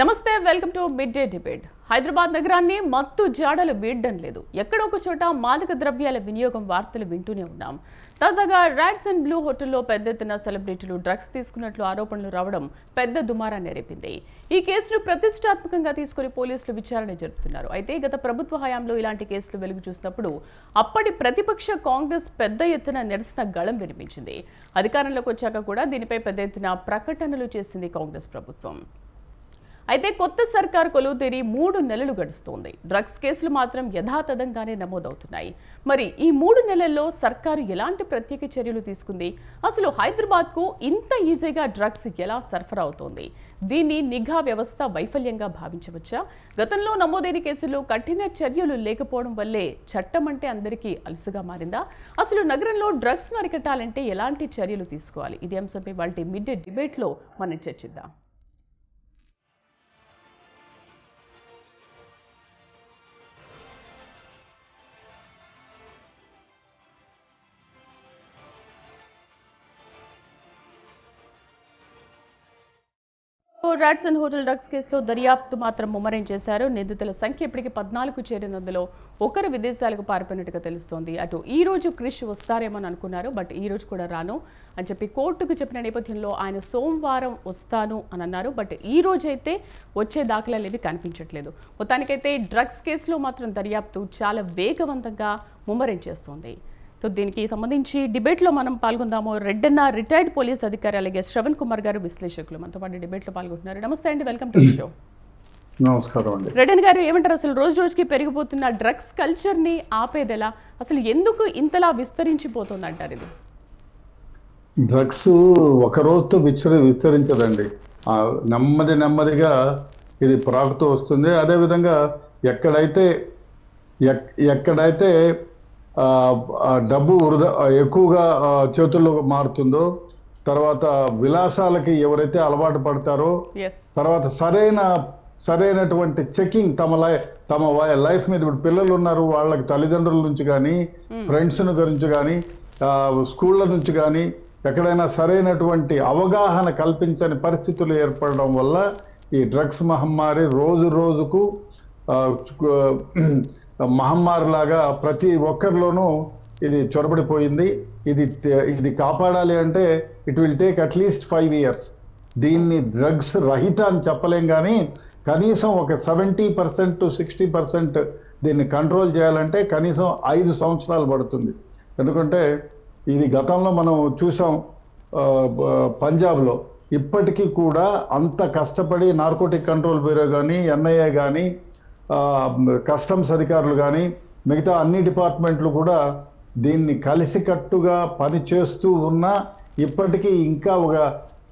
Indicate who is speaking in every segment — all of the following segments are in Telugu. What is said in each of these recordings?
Speaker 1: నమస్తే welcome to mid day debate. Hyderabad నగరాన్ని మత్తు జాడలు వీడడం లేదు. ఎక్కడో ఒక చోట మాదక ద్రవ్యాల వినియోగం వార్తలు వింటూనే ఉన్నాం. తాజాగా రైడ్స్ అండ్ బ్లూ హోటల్లో పెద్ద ఎత్తున సెలబ్రిటీలు డ్రగ్స్ తీసుకున్నట్లు ఆరోపణలు రావడం పెద్ద దుమారాన్ని రేపింది. ఈ కేసును ప్రతిష్టాత్మకంగా తీసుకుని పోలీసులు విచారణ జరుపుతున్నారు. అయితే గత ప్రభుత్వ హయాంలో ఇలాంటి కేసులు వెలుగు చూసినప్పుడు అప్పటి ప్రతిపక్ష కాంగ్రెస్ పెద్ద ఎత్తున నిరసన గళం వినిపించింది. అధికారంలోకి వచ్చాక కూడా దీనిపై పెద్ద ఎత్తున ప్రకటనలు చేసింది కాంగ్రెస్ ప్రభుత్వం. అయితే కొత్త సర్కార్ కొలువు తీరి మూడు నెలలు గడుస్తోంది. డ్రగ్స్ కేసులు మాత్రం యథాతథంగానే నమోదవుతున్నాయి. మరి ఈ మూడు నెలల్లో సర్కారు ఎలాంటి ప్రత్యేక చర్యలు తీసుకుంది? అసలు హైదరాబాద్కు ఇంత ఈజీగా డ్రగ్స్ ఎలా సరఫరా అవుతోంది? దీన్ని నిఘా వ్యవస్థ వైఫల్యంగా భావించవచ్చా? గతంలో నమోదైన కేసుల్లో కఠిన చర్యలు లేకపోవడం వల్లే చట్టం అంటే అందరికీ అలుసుగా మారిందా? అసలు నగరంలో డ్రగ్స్ను అరికట్టాలంటే ఎలాంటి చర్యలు తీసుకోవాలి? ఇది అంశంపై వాళ్ళ మిడ్ డిబేట్లో మనం చర్చిద్దాం. రాడ్సన్ హోటల్ డ్రగ్స్ కేసులో దర్యాప్తు మాత్రం ముమ్మరం చేశారు. నిందితుల సంఖ్య ఇప్పటికి పద్నాలుగు చేరినందులో ఒకరు విదేశాలకు పారిపోయినట్టుగా తెలుస్తోంది. అటు ఈ రోజు క్రిష్ వస్తారేమని అనుకున్నారు బట్ ఈ రోజు కూడా రాను అని చెప్పి కోర్టుకు చెప్పిన నేపథ్యంలో ఆయన సోమవారం వస్తాను అని అన్నారు. బట్ ఈ రోజు అయితే వచ్చే దాఖలాలు ఏవి కనిపించట్లేదు. మొత్తానికైతే డ్రగ్స్ కేసులో మాత్రం దర్యాప్తు చాలా వేగవంతంగా ముమ్మరం చేస్తోంది. సో దీనికి సంబంధించి డిబేట్లో మనం పాల్గొందాము. రెడ్డన్న రిటైర్డ్ పోలీస్ అధికారి అలాగే శ్రవణ్ కుమార్ గారు విశ్లేషకులు. మనతో పాటు డిబేట్లో పాల్గొంటున్నారు. నమస్తే అండి వెల్కమ్ టు షో.
Speaker 2: నమస్కారం అండి.
Speaker 1: రెడ్డన్ గారు ఏమంటారు? అసలు రోజు రోజుకి పెరిగిపోతున్న డ్రగ్స్ కల్చర్ని ఆపేదెలా? అసలు ఎందుకు ఇంతలా విస్తరించిపోతుంది అంటారు ఇది?
Speaker 2: డ్రగ్స్ ఒక రోజుతో విచ్చరి విస్తరించదండి. నెమ్మది నెమ్మదిగా ఇది ప్రాకుతూ వస్తుంది. అదేవిధంగా ఎక్కడైతే ఎక్- ఎక్కడైతే డబ్బు వృధా ఎక్కువగా చేతుల్లో మారుతుందో తర్వాత విలాసాలకి ఎవరైతే అలవాటు పడతారో తర్వాత సరైన సరైనటువంటి చెకింగ్ తమ లై తమ వై- లైఫ్ మీద ఇప్పుడు పిల్లలు ఉన్నారు వాళ్ళకి తల్లిదండ్రుల నుంచి కానీ ఫ్రెండ్స్ గురించి కానీ స్కూళ్ళ నుంచి కానీ ఎక్కడైనా సరైనటువంటి అవగాహన కల్పించని పరిస్థితులు ఏర్పడడం వల్ల ఈ డ్రగ్స్ మహమ్మారి రోజు రోజుకు మహమ్మారిలాగా ప్రతి ఒక్కరిలోనూ ఇది చొరబడిపోయింది. ఇది ఇది కాపాడాలి అంటే it will take at least five years దీన్ని డ్రగ్స్ రహిత అని చెప్పలేం కానీ కనీసం ఒక seventy percent to sixty percent దీన్ని కంట్రోల్ చేయాలంటే కనీసం ఐదు సంవత్సరాలు పడుతుంది. ఎందుకంటే ఇది గతంలో మనం చూసాం పంజాబ్లో ఇప్పటికీ కూడా అంత కష్టపడి నార్కోటిక్ కంట్రోల్ బ్యూరో కానీ ఎన్ఐఏ కానీ కస్టమ్స్ అధికారులు కానీ మిగతా అన్ని డిపార్ట్మెంట్లు కూడా దీన్ని కలిసికట్టుగా పనిచేస్తూ ఉన్నా ఇప్పటికీ ఇంకా ఒక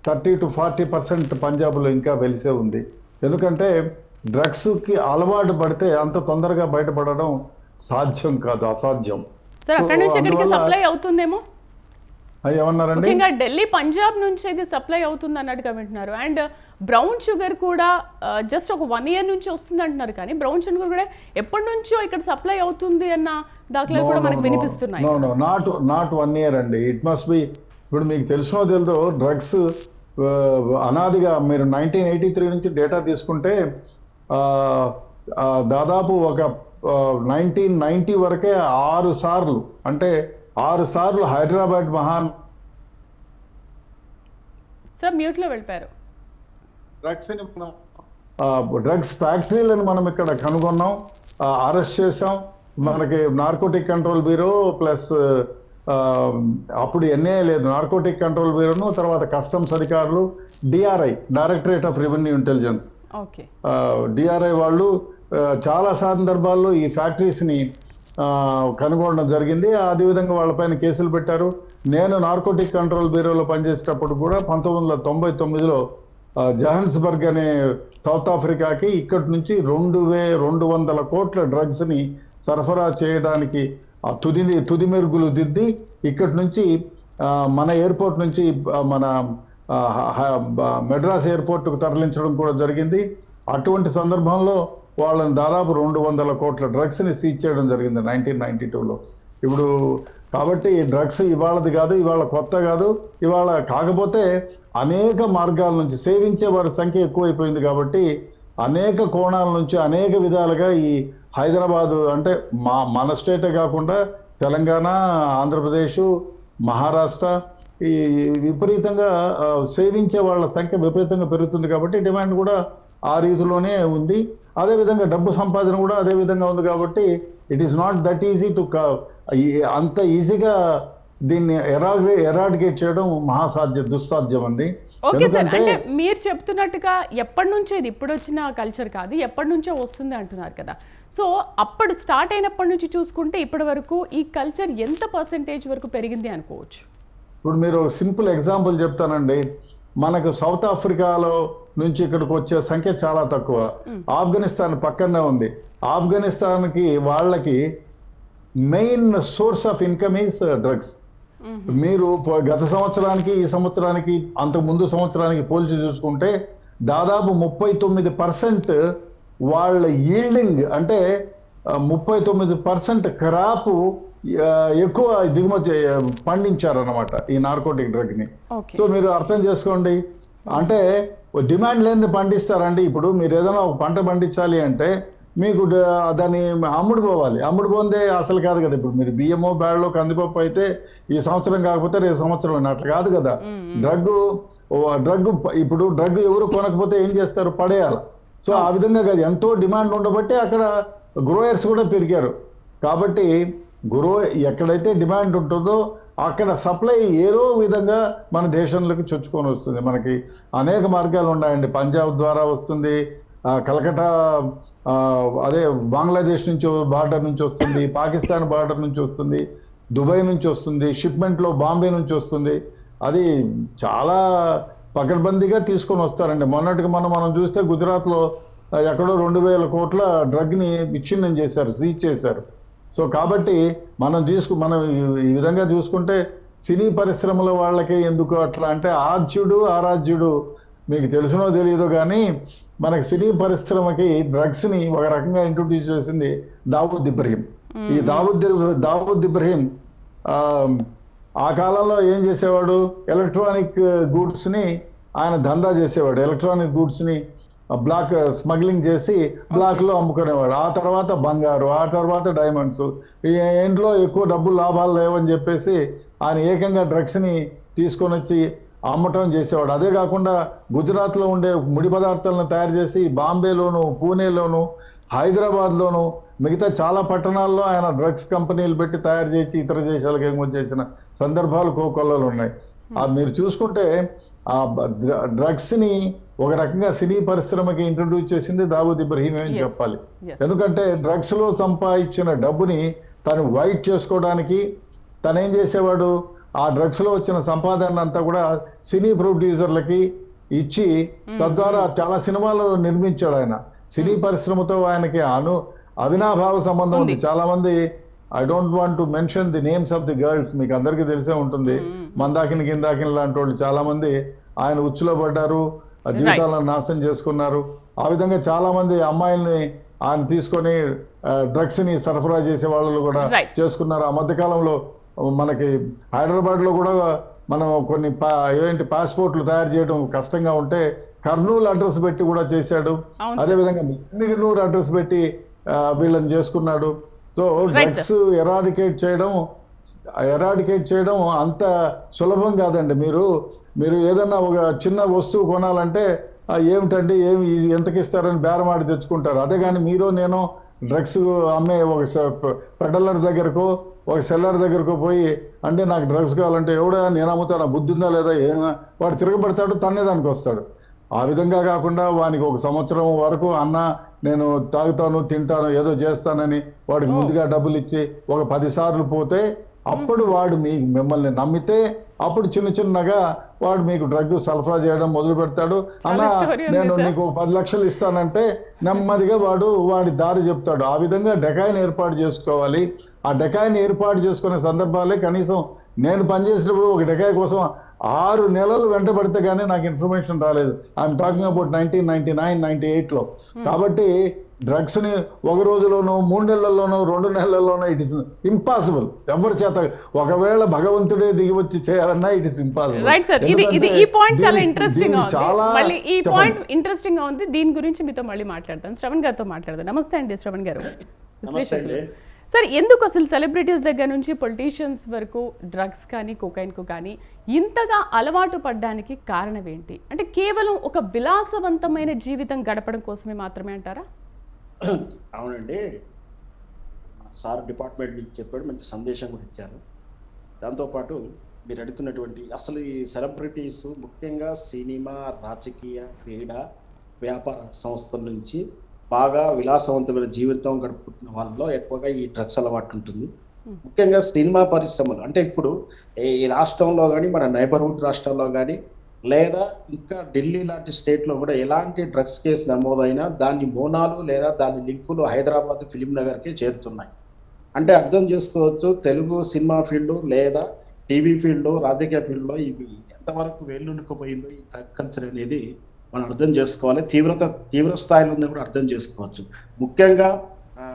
Speaker 2: థర్టీ టు ఫార్టీ పర్సెంట్ పంజాబ్లో ఇంకా వెలిసే ఉంది. ఎందుకంటే డ్రగ్స్కి అలవాటు పడితే అంత తొందరగా బయటపడడం సాధ్యం కాదు అసాధ్యం.
Speaker 1: సార్ అక్కడి నుంచి ఇక్కడికి సప్లై అవుతుందేమో?
Speaker 2: ఏమన్నారండి?
Speaker 1: ముఖ్యంగా ఢిల్లీ పంజాబ్ నుంచి అయితే సప్లై అవుతుంది అన్నట్టుగా వింటున్నారు అండ్ బ్రౌన్ షుగర్ కూడా జస్ట్ ఒక వన్ ఇయర్ నుంచి వస్తుంది అంటున్నారు. కానీ బ్రౌన్ షుగర్ కూడా ఎప్పటి నుంచో ఇక్కడ సప్లై అవుతుంది అన్న దాఖలాలు కూడా మనకు వినిపిస్తున్నాయి.
Speaker 2: నాట్ నాట్ వన్ ఇయర్ అండి. ఇట్ మస్ట్ బి ఇప్పుడు మీకు తెలిసినో తెలుదో డ్రగ్స్ అనాదిగా మీరు నైన్టీన్ ఎయిటీ త్రీ నుంచి డేటా తీసుకుంటే దాదాపు ఒక నైన్టీన్ నైన్టీ వరకే ఆరు సార్లు అంటే ఆరు సార్లు హైదరాబాద్ మహాన్.
Speaker 1: సార్ మ్యూట్లో వెళ్ళిపోయారు.
Speaker 2: డ్రగ్స్ డ్రగ్స్ ఫ్యాక్టరీలను మనం ఇక్కడ కనుగొన్నాం. అరెస్ట్ చేసాం మనకి నార్కోటిక్ కంట్రోల్ బ్యూరో ప్లస్ అప్పుడు ఎన్ఏ లేదు. నార్కోటిక్ కంట్రోల్ బ్యూరోను తర్వాత కస్టమ్స్ అధికారులు DRI directorate of revenue intelligence.
Speaker 1: Okay.
Speaker 2: DRI వాళ్ళు చాలా సందర్భాల్లో ఈ ఫ్యాక్టరీస్ని కనుగొనడం జరిగింది. అదేవిధంగా వాళ్ళపైన కేసులు పెట్టారు. నేను నార్కోటిక్ కంట్రోల్ బ్యూరోలో పనిచేసేటప్పుడు కూడా పంతొమ్మిది వందల తొంభై తొమ్మిదిలో జహన్స్బర్గ్ జహాన్స్బర్గ్ అనే సౌత్ ఆఫ్రికాకి ఇక్కడి నుంచి రెండు వే రెండు వందల కోట్ల డ్రగ్స్ని సరఫరా చేయడానికి ఆ తుది తుది మెరుగులు దిద్ది ఇక్కడి నుంచి మన ఎయిర్పోర్ట్ నుంచి మన మెడ్రాస్ ఎయిర్పోర్ట్కు తరలించడం కూడా జరిగింది. అటువంటి సందర్భంలో వాళ్ళని దాదాపు రెండు వందల కోట్ల డ్రగ్స్ని సీజ్ చేయడం జరిగింది నైన్టీన్ నైన్టీ టూలో ఇప్పుడు కాబట్టి డ్రగ్స్ ఇవాళది కాదు ఇవాళ కొత్త కాదు ఇవాళ కాకపోతే అనేక మార్గాల నుంచి సేవించే వారి సంఖ్య ఎక్కువైపోయింది కాబట్టి అనేక కోణాల నుంచి అనేక విధాలుగా ఈ హైదరాబాదు అంటే మా మన స్టేటే కాకుండా తెలంగాణ ఆంధ్రప్రదేశ్ మహారాష్ట్ర ఈ విపరీతంగా సేవించే వాళ్ళ సంఖ్య విపరీతంగా పెరుగుతుంది కాబట్టి డిమాండ్ కూడా ఆ రీతిలోనే ఉంది. అదేవిధంగా డబ్బు సంపాదన కూడా అదే విధంగా ఉంది కాబట్టి it is not that easy to అంత ఈజీగా దీన్ని ఎరాగే ఎరాడికేట్ చేయడం మహాసాధ్య దుస్సాధ్యం అండి.
Speaker 1: ఓకే సార్ అంటే మీరు చెప్తున్నట్టుగా ఎప్పటి నుంచో ఇది ఇప్పుడు వచ్చిన కల్చర్ కాదు ఎప్పటి నుంచో వస్తుంది అంటున్నారు కదా. సో అప్పుడు స్టార్ట్ అయినప్పటి నుంచి చూసుకుంటే ఇప్పటి వరకు ఈ కల్చర్ ఎంత పర్సెంటేజ్ వరకు పెరిగింది అనుకోవచ్చు?
Speaker 2: ఇప్పుడు మీరు సింపుల్ ఎగ్జాంపుల్ చెప్తానండి. మనకు సౌత్ ఆఫ్రికాలో నుంచి ఇక్కడికి వచ్చే సంఖ్య చాలా తక్కువ. ఆఫ్ఘనిస్తాన్ పక్కనే ఉంది. ఆఫ్ఘనిస్తాన్కి వాళ్ళకి main source of income is drugs మీరు పో- గత సంవత్సరానికి ఈ సంవత్సరానికి అంతకు ముందు సంవత్సరానికి పోల్చి చూసుకుంటే దాదాపు ముప్పై తొమ్మిది పర్సెంట్ వాళ్ళ ఈల్డింగ్ అంటే ముప్పై తొమ్మిది పర్సెంట్ క్రాప్ ఎక్కువ దిగుమతి పండించారన్నమాట ఈ నార్కోటిక్ డ్రగ్ని.
Speaker 1: ఓకే.
Speaker 2: సో మీరు అర్థం చేసుకోండి అంటే డిమాండ్ లేనిది పండిస్తారండి. ఇప్పుడు మీరు ఏదైనా ఒక పంట పండించాలి అంటే మీకు దాన్ని అమ్ముడు పోవాలి. అమ్ముడు పోందే అసలు కాదు కదా ఇప్పుడు. మీరు బియ్యమో బ్యాడ్లో కందిపప్పు అయితే ఈ సంవత్సరం కాకపోతే రేపు సంవత్సరం అట్లా కాదు కదా. డ్రగ్ డ్రగ్ ఇప్పుడు డ్రగ్ ఎవరు కొనకపోతే ఏం చేస్తారు? పడేయాలి. సో ఆ విధంగా కాదు. ఎంతో డిమాండ్ ఉండబట్టి అక్కడ గ్రోయర్స్ కూడా పెరిగారు. కాబట్టి గ్రో ఎక్కడైతే డిమాండ్ ఉంటుందో అక్కడ సప్లై ఏదో విధంగా మన దేశంలోకి చొచ్చుకొని వస్తుంది. మనకి అనేక మార్గాలు ఉన్నాయండి. పంజాబ్ ద్వారా వస్తుంది. కలకటా అదే బంగ్లాదేశ్ నుంచి బార్డర్ నుంచి వస్తుంది. పాకిస్తాన్ బార్డర్ నుంచి వస్తుంది. దుబాయ్ నుంచి వస్తుంది. షిప్మెంట్లో బాంబే నుంచి వస్తుంది. అది చాలా పకడ్బందీగా తీసుకొని వస్తారండి. మొన్నటికి మనం మనం చూస్తే గుజరాత్లో ఎక్కడో రెండు వేల కోట్ల డ్రగ్ని విచ్ఛిన్నం చేశారు సీజ్ చేశారు. సో కాబట్టి మనం తీసుకు మనం ఈ- విధంగా చూసుకుంటే సినీ పరిశ్రమల వాళ్ళకి ఎందుకు అట్లా? అంటే ఆద్యుడు ఆరాధ్యుడు మీకు తెలుసునో తెలియదో కానీ మనకి సినీ పరిశ్రమకి డ్రగ్స్ని ఒక రకంగా ఇంట్రొడ్యూస్ చేసింది దావూద్ ఇబ్రహీం. ఈ దావూద్ దావూద్ ఇబ్రహీం ఆ, ఆ కాలంలో ఏం చేసేవాడు? ఎలక్ట్రానిక్ గూడ్స్ని ఆయన దందా చేసేవాడు. ఎలక్ట్రానిక్ గూడ్స్ని బ్లాక్ స్మగ్లింగ్ చేసి బ్లాక్లో అమ్ముకునేవాడు. ఆ తర్వాత బంగారు ఆ తర్వాత డైమండ్స్. ఈ ఏంట్లో ఎక్కువ డబ్బులు లాభాలు లేవని చెప్పేసి ఆయన ఏకంగా డ్రగ్స్ని తీసుకొని వచ్చి అమ్మటం చేసేవాడు. అదే కాకుండా గుజరాత్లో ఉండే ముడి పదార్థాలను తయారు చేసి బాంబేలోను పూణేలోను హైదరాబాద్ లోను మిగతా చాలా పట్టణాల్లో ఆయన డ్రగ్స్ కంపెనీలు పెట్టి తయారు చేసి ఇతర దేశాలకు ఎగుమతి చేసిన సందర్భాలు కోకొల్లలు ఉన్నాయి. ఆ మీరు చూసుకుంటే ఆ డ్రగ్స్ని ఒక రకంగా సినీ పరిశ్రమకి ఇంట్రడ్యూస్ చేసింది దావూద్ ఇబ్రహీమే అని. చెప్పాలి. ఎందుకంటే డ్రగ్స్లో సంపాదించిన డబ్బుని తను వైట్ చేసుకోవడానికి తను ఏం చేసేవాడు? ఆ డ్రగ్స్లో వచ్చిన సంపాదన అంతా కూడా సినీ ప్రొడ్యూసర్లకి ఇచ్చి తద్వారా చాలా సినిమాలు నిర్మించాడు ఆయన. సినీ పరిశ్రమతో ఆయనకి అను అవినాభావ సంబంధం ఉంది. చాలా మంది I don't want to mention the names of the girls మీకు అందరికీ తెలిసే ఉంటుంది. మందాకిని కిందాకిని లాంటి వాళ్ళు చాలా మంది ఆయన ఉచ్చులో పడ్డారు ఆ జీవితాలను నాశనం చేసుకున్నారు. ఆ విధంగా చాలా మంది అమ్మాయిల్ని ఆయన తీసుకొని డ్రగ్స్ని సరఫరా చేసే వాళ్ళు కూడా. చేసుకున్నారు. ఆ మధ్య కాలంలో మనకి హైదరాబాద్లో కూడా మనం కొన్ని ఏంటి పాస్పోర్ట్లు తయారు చేయడం కష్టంగా ఉంటే కర్నూలు అడ్రస్ పెట్టి కూడా చేశాడు.
Speaker 1: అవును
Speaker 2: అదే విధంగా మిన్నూరు అడ్రస్ పెట్టి వీళ్ళని చేసుకున్నాడు. సో డ్రగ్స్ ఎరాడికేట్ చేయడం ఎరాడికేట్ చేయడం అంత సులభం కాదండి మీరు. మీరు ఏదన్నా ఒక చిన్న వస్తువు కొనాలంటే ఏమిటండి? ఏమి ఎంతకి ఇస్తారని బేరమాడి తెచ్చుకుంటారు. అదే కానీ మీరు నేను డ్రగ్స్ అమ్మే ఒక పెడలర్ దగ్గరకు ఒక సెల్లర్ దగ్గరకు పోయి అంటే నాకు డ్రగ్స్ కావాలంటే ఎవడా? నేను అమ్ముతాను? బుద్ధి ఉందా లేదా? ఏం వాడు తిరగబడతాడు తన్నేదానికి వస్తాడు. ఆ విధంగా కాకుండా వానికి ఒక సంవత్సరం వరకు అన్న నేను తాగుతాను తింటాను ఏదో చేస్తానని వాడికి ముందుగా డబ్బులు ఇచ్చి ఒక పది సార్లు పోతే అప్పుడు వాడు మీ మిమ్మల్ని నమ్మితే అప్పుడు చిన్న చిన్నగా వాడు మీకు డ్రగ్ సరఫరా చేయడం మొదలు పెడతాడు.
Speaker 1: ఉంది
Speaker 2: నేను. నీకు పది లక్షలు ఇస్తానంటే నెమ్మదిగా వాడు వాడి దారి చెప్తాడు. ఆ విధంగా డెకాయిని ఏర్పాటు చేసుకోవాలి. ఆ డెకాయిని ఏర్పాటు చేసుకునే సందర్భాలే కనీసం నేను పనిచేసినప్పుడు ఒక డెకాయ్ కోసం ఆరు నెలలు వెంటబడితే కానీ నాకు ఇన్ఫర్మేషన్ రాలేదు. I'm talking about nineteen ninety nine ninety ఎయిట్లో కాబట్టి డ్రగ్స్ని ఒక రోజులోనో మూడు నెలల్లోనో రెండు నెలల్లోనో ఇట్ ఇస్ ఇంపాసిబుల్ ఎవరి చేత ఒకవేళ భగవంతుడే దిగి వచ్చి చేయాలన్నా it is impossible
Speaker 1: right sir ఇది ఇది ఈ పాయింట్ చాలా ఇంట్రెస్టింగ్గా ఉంది. మళ్ళీ ఈ పాయింట్ ఇంట్రెస్టింగ్గా ఉంది. దీని గురించి మీతో మళ్ళీ మాట్లాడతాను. శ్రవణ్ గారితో మాట్లాడదాం. నమస్తే అండి శ్రవణ్ గారు. విశ్లేషకులు. సార్ ఎందుకు అసలు సెలబ్రిటీస్ దగ్గర నుంచి పొలిటీషియన్స్ వరకు డ్రగ్స్ కానీ కోకైన్కు కానీ ఇంతగా అలవాటు పడడానికి కారణం ఏంటి? అంటే కేవలం ఒక విలాసవంతమైన జీవితం గడపడం కోసమే మాత్రమే అంటారా?
Speaker 3: అవునండి. సార్ డిపార్ట్మెంట్ నుంచి చెప్పాడు మంచి సందేశం కూడా ఇచ్చారు. దాంతోపాటు మీరు అడుగుతున్నటువంటి అసలు ఈ సెలబ్రిటీస్ ముఖ్యంగా సినిమా రాజకీయ క్రీడ వ్యాపార సంస్థల నుంచి బాగా విలాసవంతమైన జీవితం గడుపుతున్న వాళ్ళలో ఎక్కువగా ఈ డ్రగ్స్ అలవాటు ఉంటుంది. ముఖ్యంగా సినిమా పరిశ్రమలు అంటే ఇప్పుడు ఈ రాష్ట్రంలో కానీ మన నైబర్హుడ్ రాష్ట్రాల్లో కానీ లేదా ఇంకా ఢిల్లీ లాంటి స్టేట్లో కూడా ఎలాంటి డ్రగ్స్ కేసు నమోదైనా దాన్ని మోనాలు లేదా దాని లింకులు హైదరాబాద్ ఫిలిం నగర్కే చేరుతున్నాయి. అంటే అర్థం చేసుకోవచ్చు తెలుగు సినిమా ఫీల్డ్ లేదా టీవీ ఫీల్డ్ రాజకీయ ఫీల్డ్లో ఇవి ఎంతవరకు వేళ్ళునుకుపోయిందో ఈ డ్రగ్ కల్చర్ అనేది మనం అర్థం చేసుకోవాలి. తీవ్రత తీవ్ర స్థాయిలో ఉందని కూడా అర్థం చేసుకోవచ్చు. ముఖ్యంగా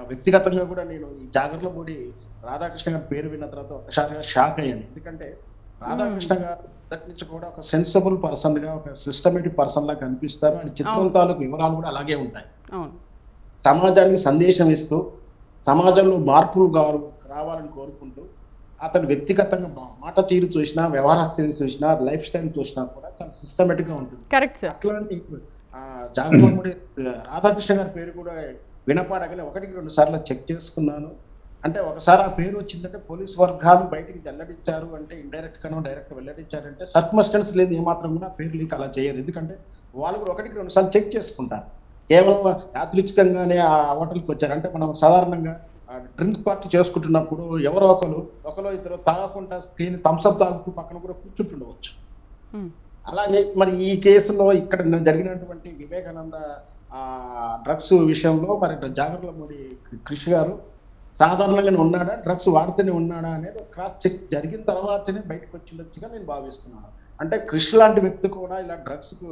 Speaker 3: వ్యక్తిగతంగా కూడా నేను ఈ జాగ్రత్త మూడి రాధాకృష్ణ గారి పేరు విన్న తర్వాత ఒకసారిగా షాక్ అయ్యాను. ఎందుకంటే రాధాకృష్ణ గారు మొదటి నుంచి కూడా ఒక సెన్సిబుల్ పర్సన్గా ఒక సిస్టమేటిక్ పర్సన్ లా కనిపిస్తారు అండ్ చిత్రం తాలూకు వివరాలు కూడా అలాగే ఉంటాయి. సమాజానికి సందేశం ఇస్తూ సమాజంలో మార్పులు కావాలి రావాలని కోరుకుంటూ అతను వ్యక్తిగతంగా మాట తీరు చూసినా వ్యవహార స్థితి చూసినా లైఫ్ స్టైల్ చూసినా కూడా చాలా సిస్టమేటిక్గా ఉంటుంది.
Speaker 1: కరెక్ట్
Speaker 3: అట్లాంటి జాగమోహన్ రాధాకృష్ణ గారి పేరు కూడా వినపాడగానే ఒకటికి రెండు సార్లు చెక్ చేసుకున్నాను. అంటే ఒకసారి ఆ పేరు వచ్చిందంటే పోలీస్ వర్గాలు బయటికి వెల్లడించారు అంటే ఇండైరెక్ట్ గానో డైరెక్ట్ వెల్లడించారంటే సర్కమస్టెన్స్ లేదు ఏమాత్రం కూడా పేరు లీక్ అలా చేయరు. ఎందుకంటే వాళ్ళు కూడా ఒకటికి రెండు సార్లు చెక్ చేసుకుంటారు. కేవలం యాదృచ్ఛికంగానే ఆ హోటల్కి వచ్చారు. అంటే మనం సాధారణంగా డ్రింక్ పార్టీ చేసుకుంటున్నప్పుడు ఎవరో ఒకరు ఒకరో ఇద్దరు తాగకుండా స్క్రీన్ థమ్స్అప్ తాగుతూ పక్కన కూడా కూర్చుంటుండవచ్చు. అలాగే మరి ఈ కేసులో ఇక్కడ జరిగినటువంటి వివేకానంద డ్రగ్స్ విషయంలో మరి జాగ్రత్తల మూడి కృషి గారు సాధారణంగానే ఉన్నాడా? డ్రగ్స్ వాడితేనే ఉన్నాడా అనేది క్రాస్ చెక్ జరిగిన తర్వాతనే బయటకు వచ్చిండొచ్చుగా నేను భావిస్తున్నాను. అంటే కృష్ణ లాంటి వ్యక్తి కూడా ఇలా డ్రగ్స్కు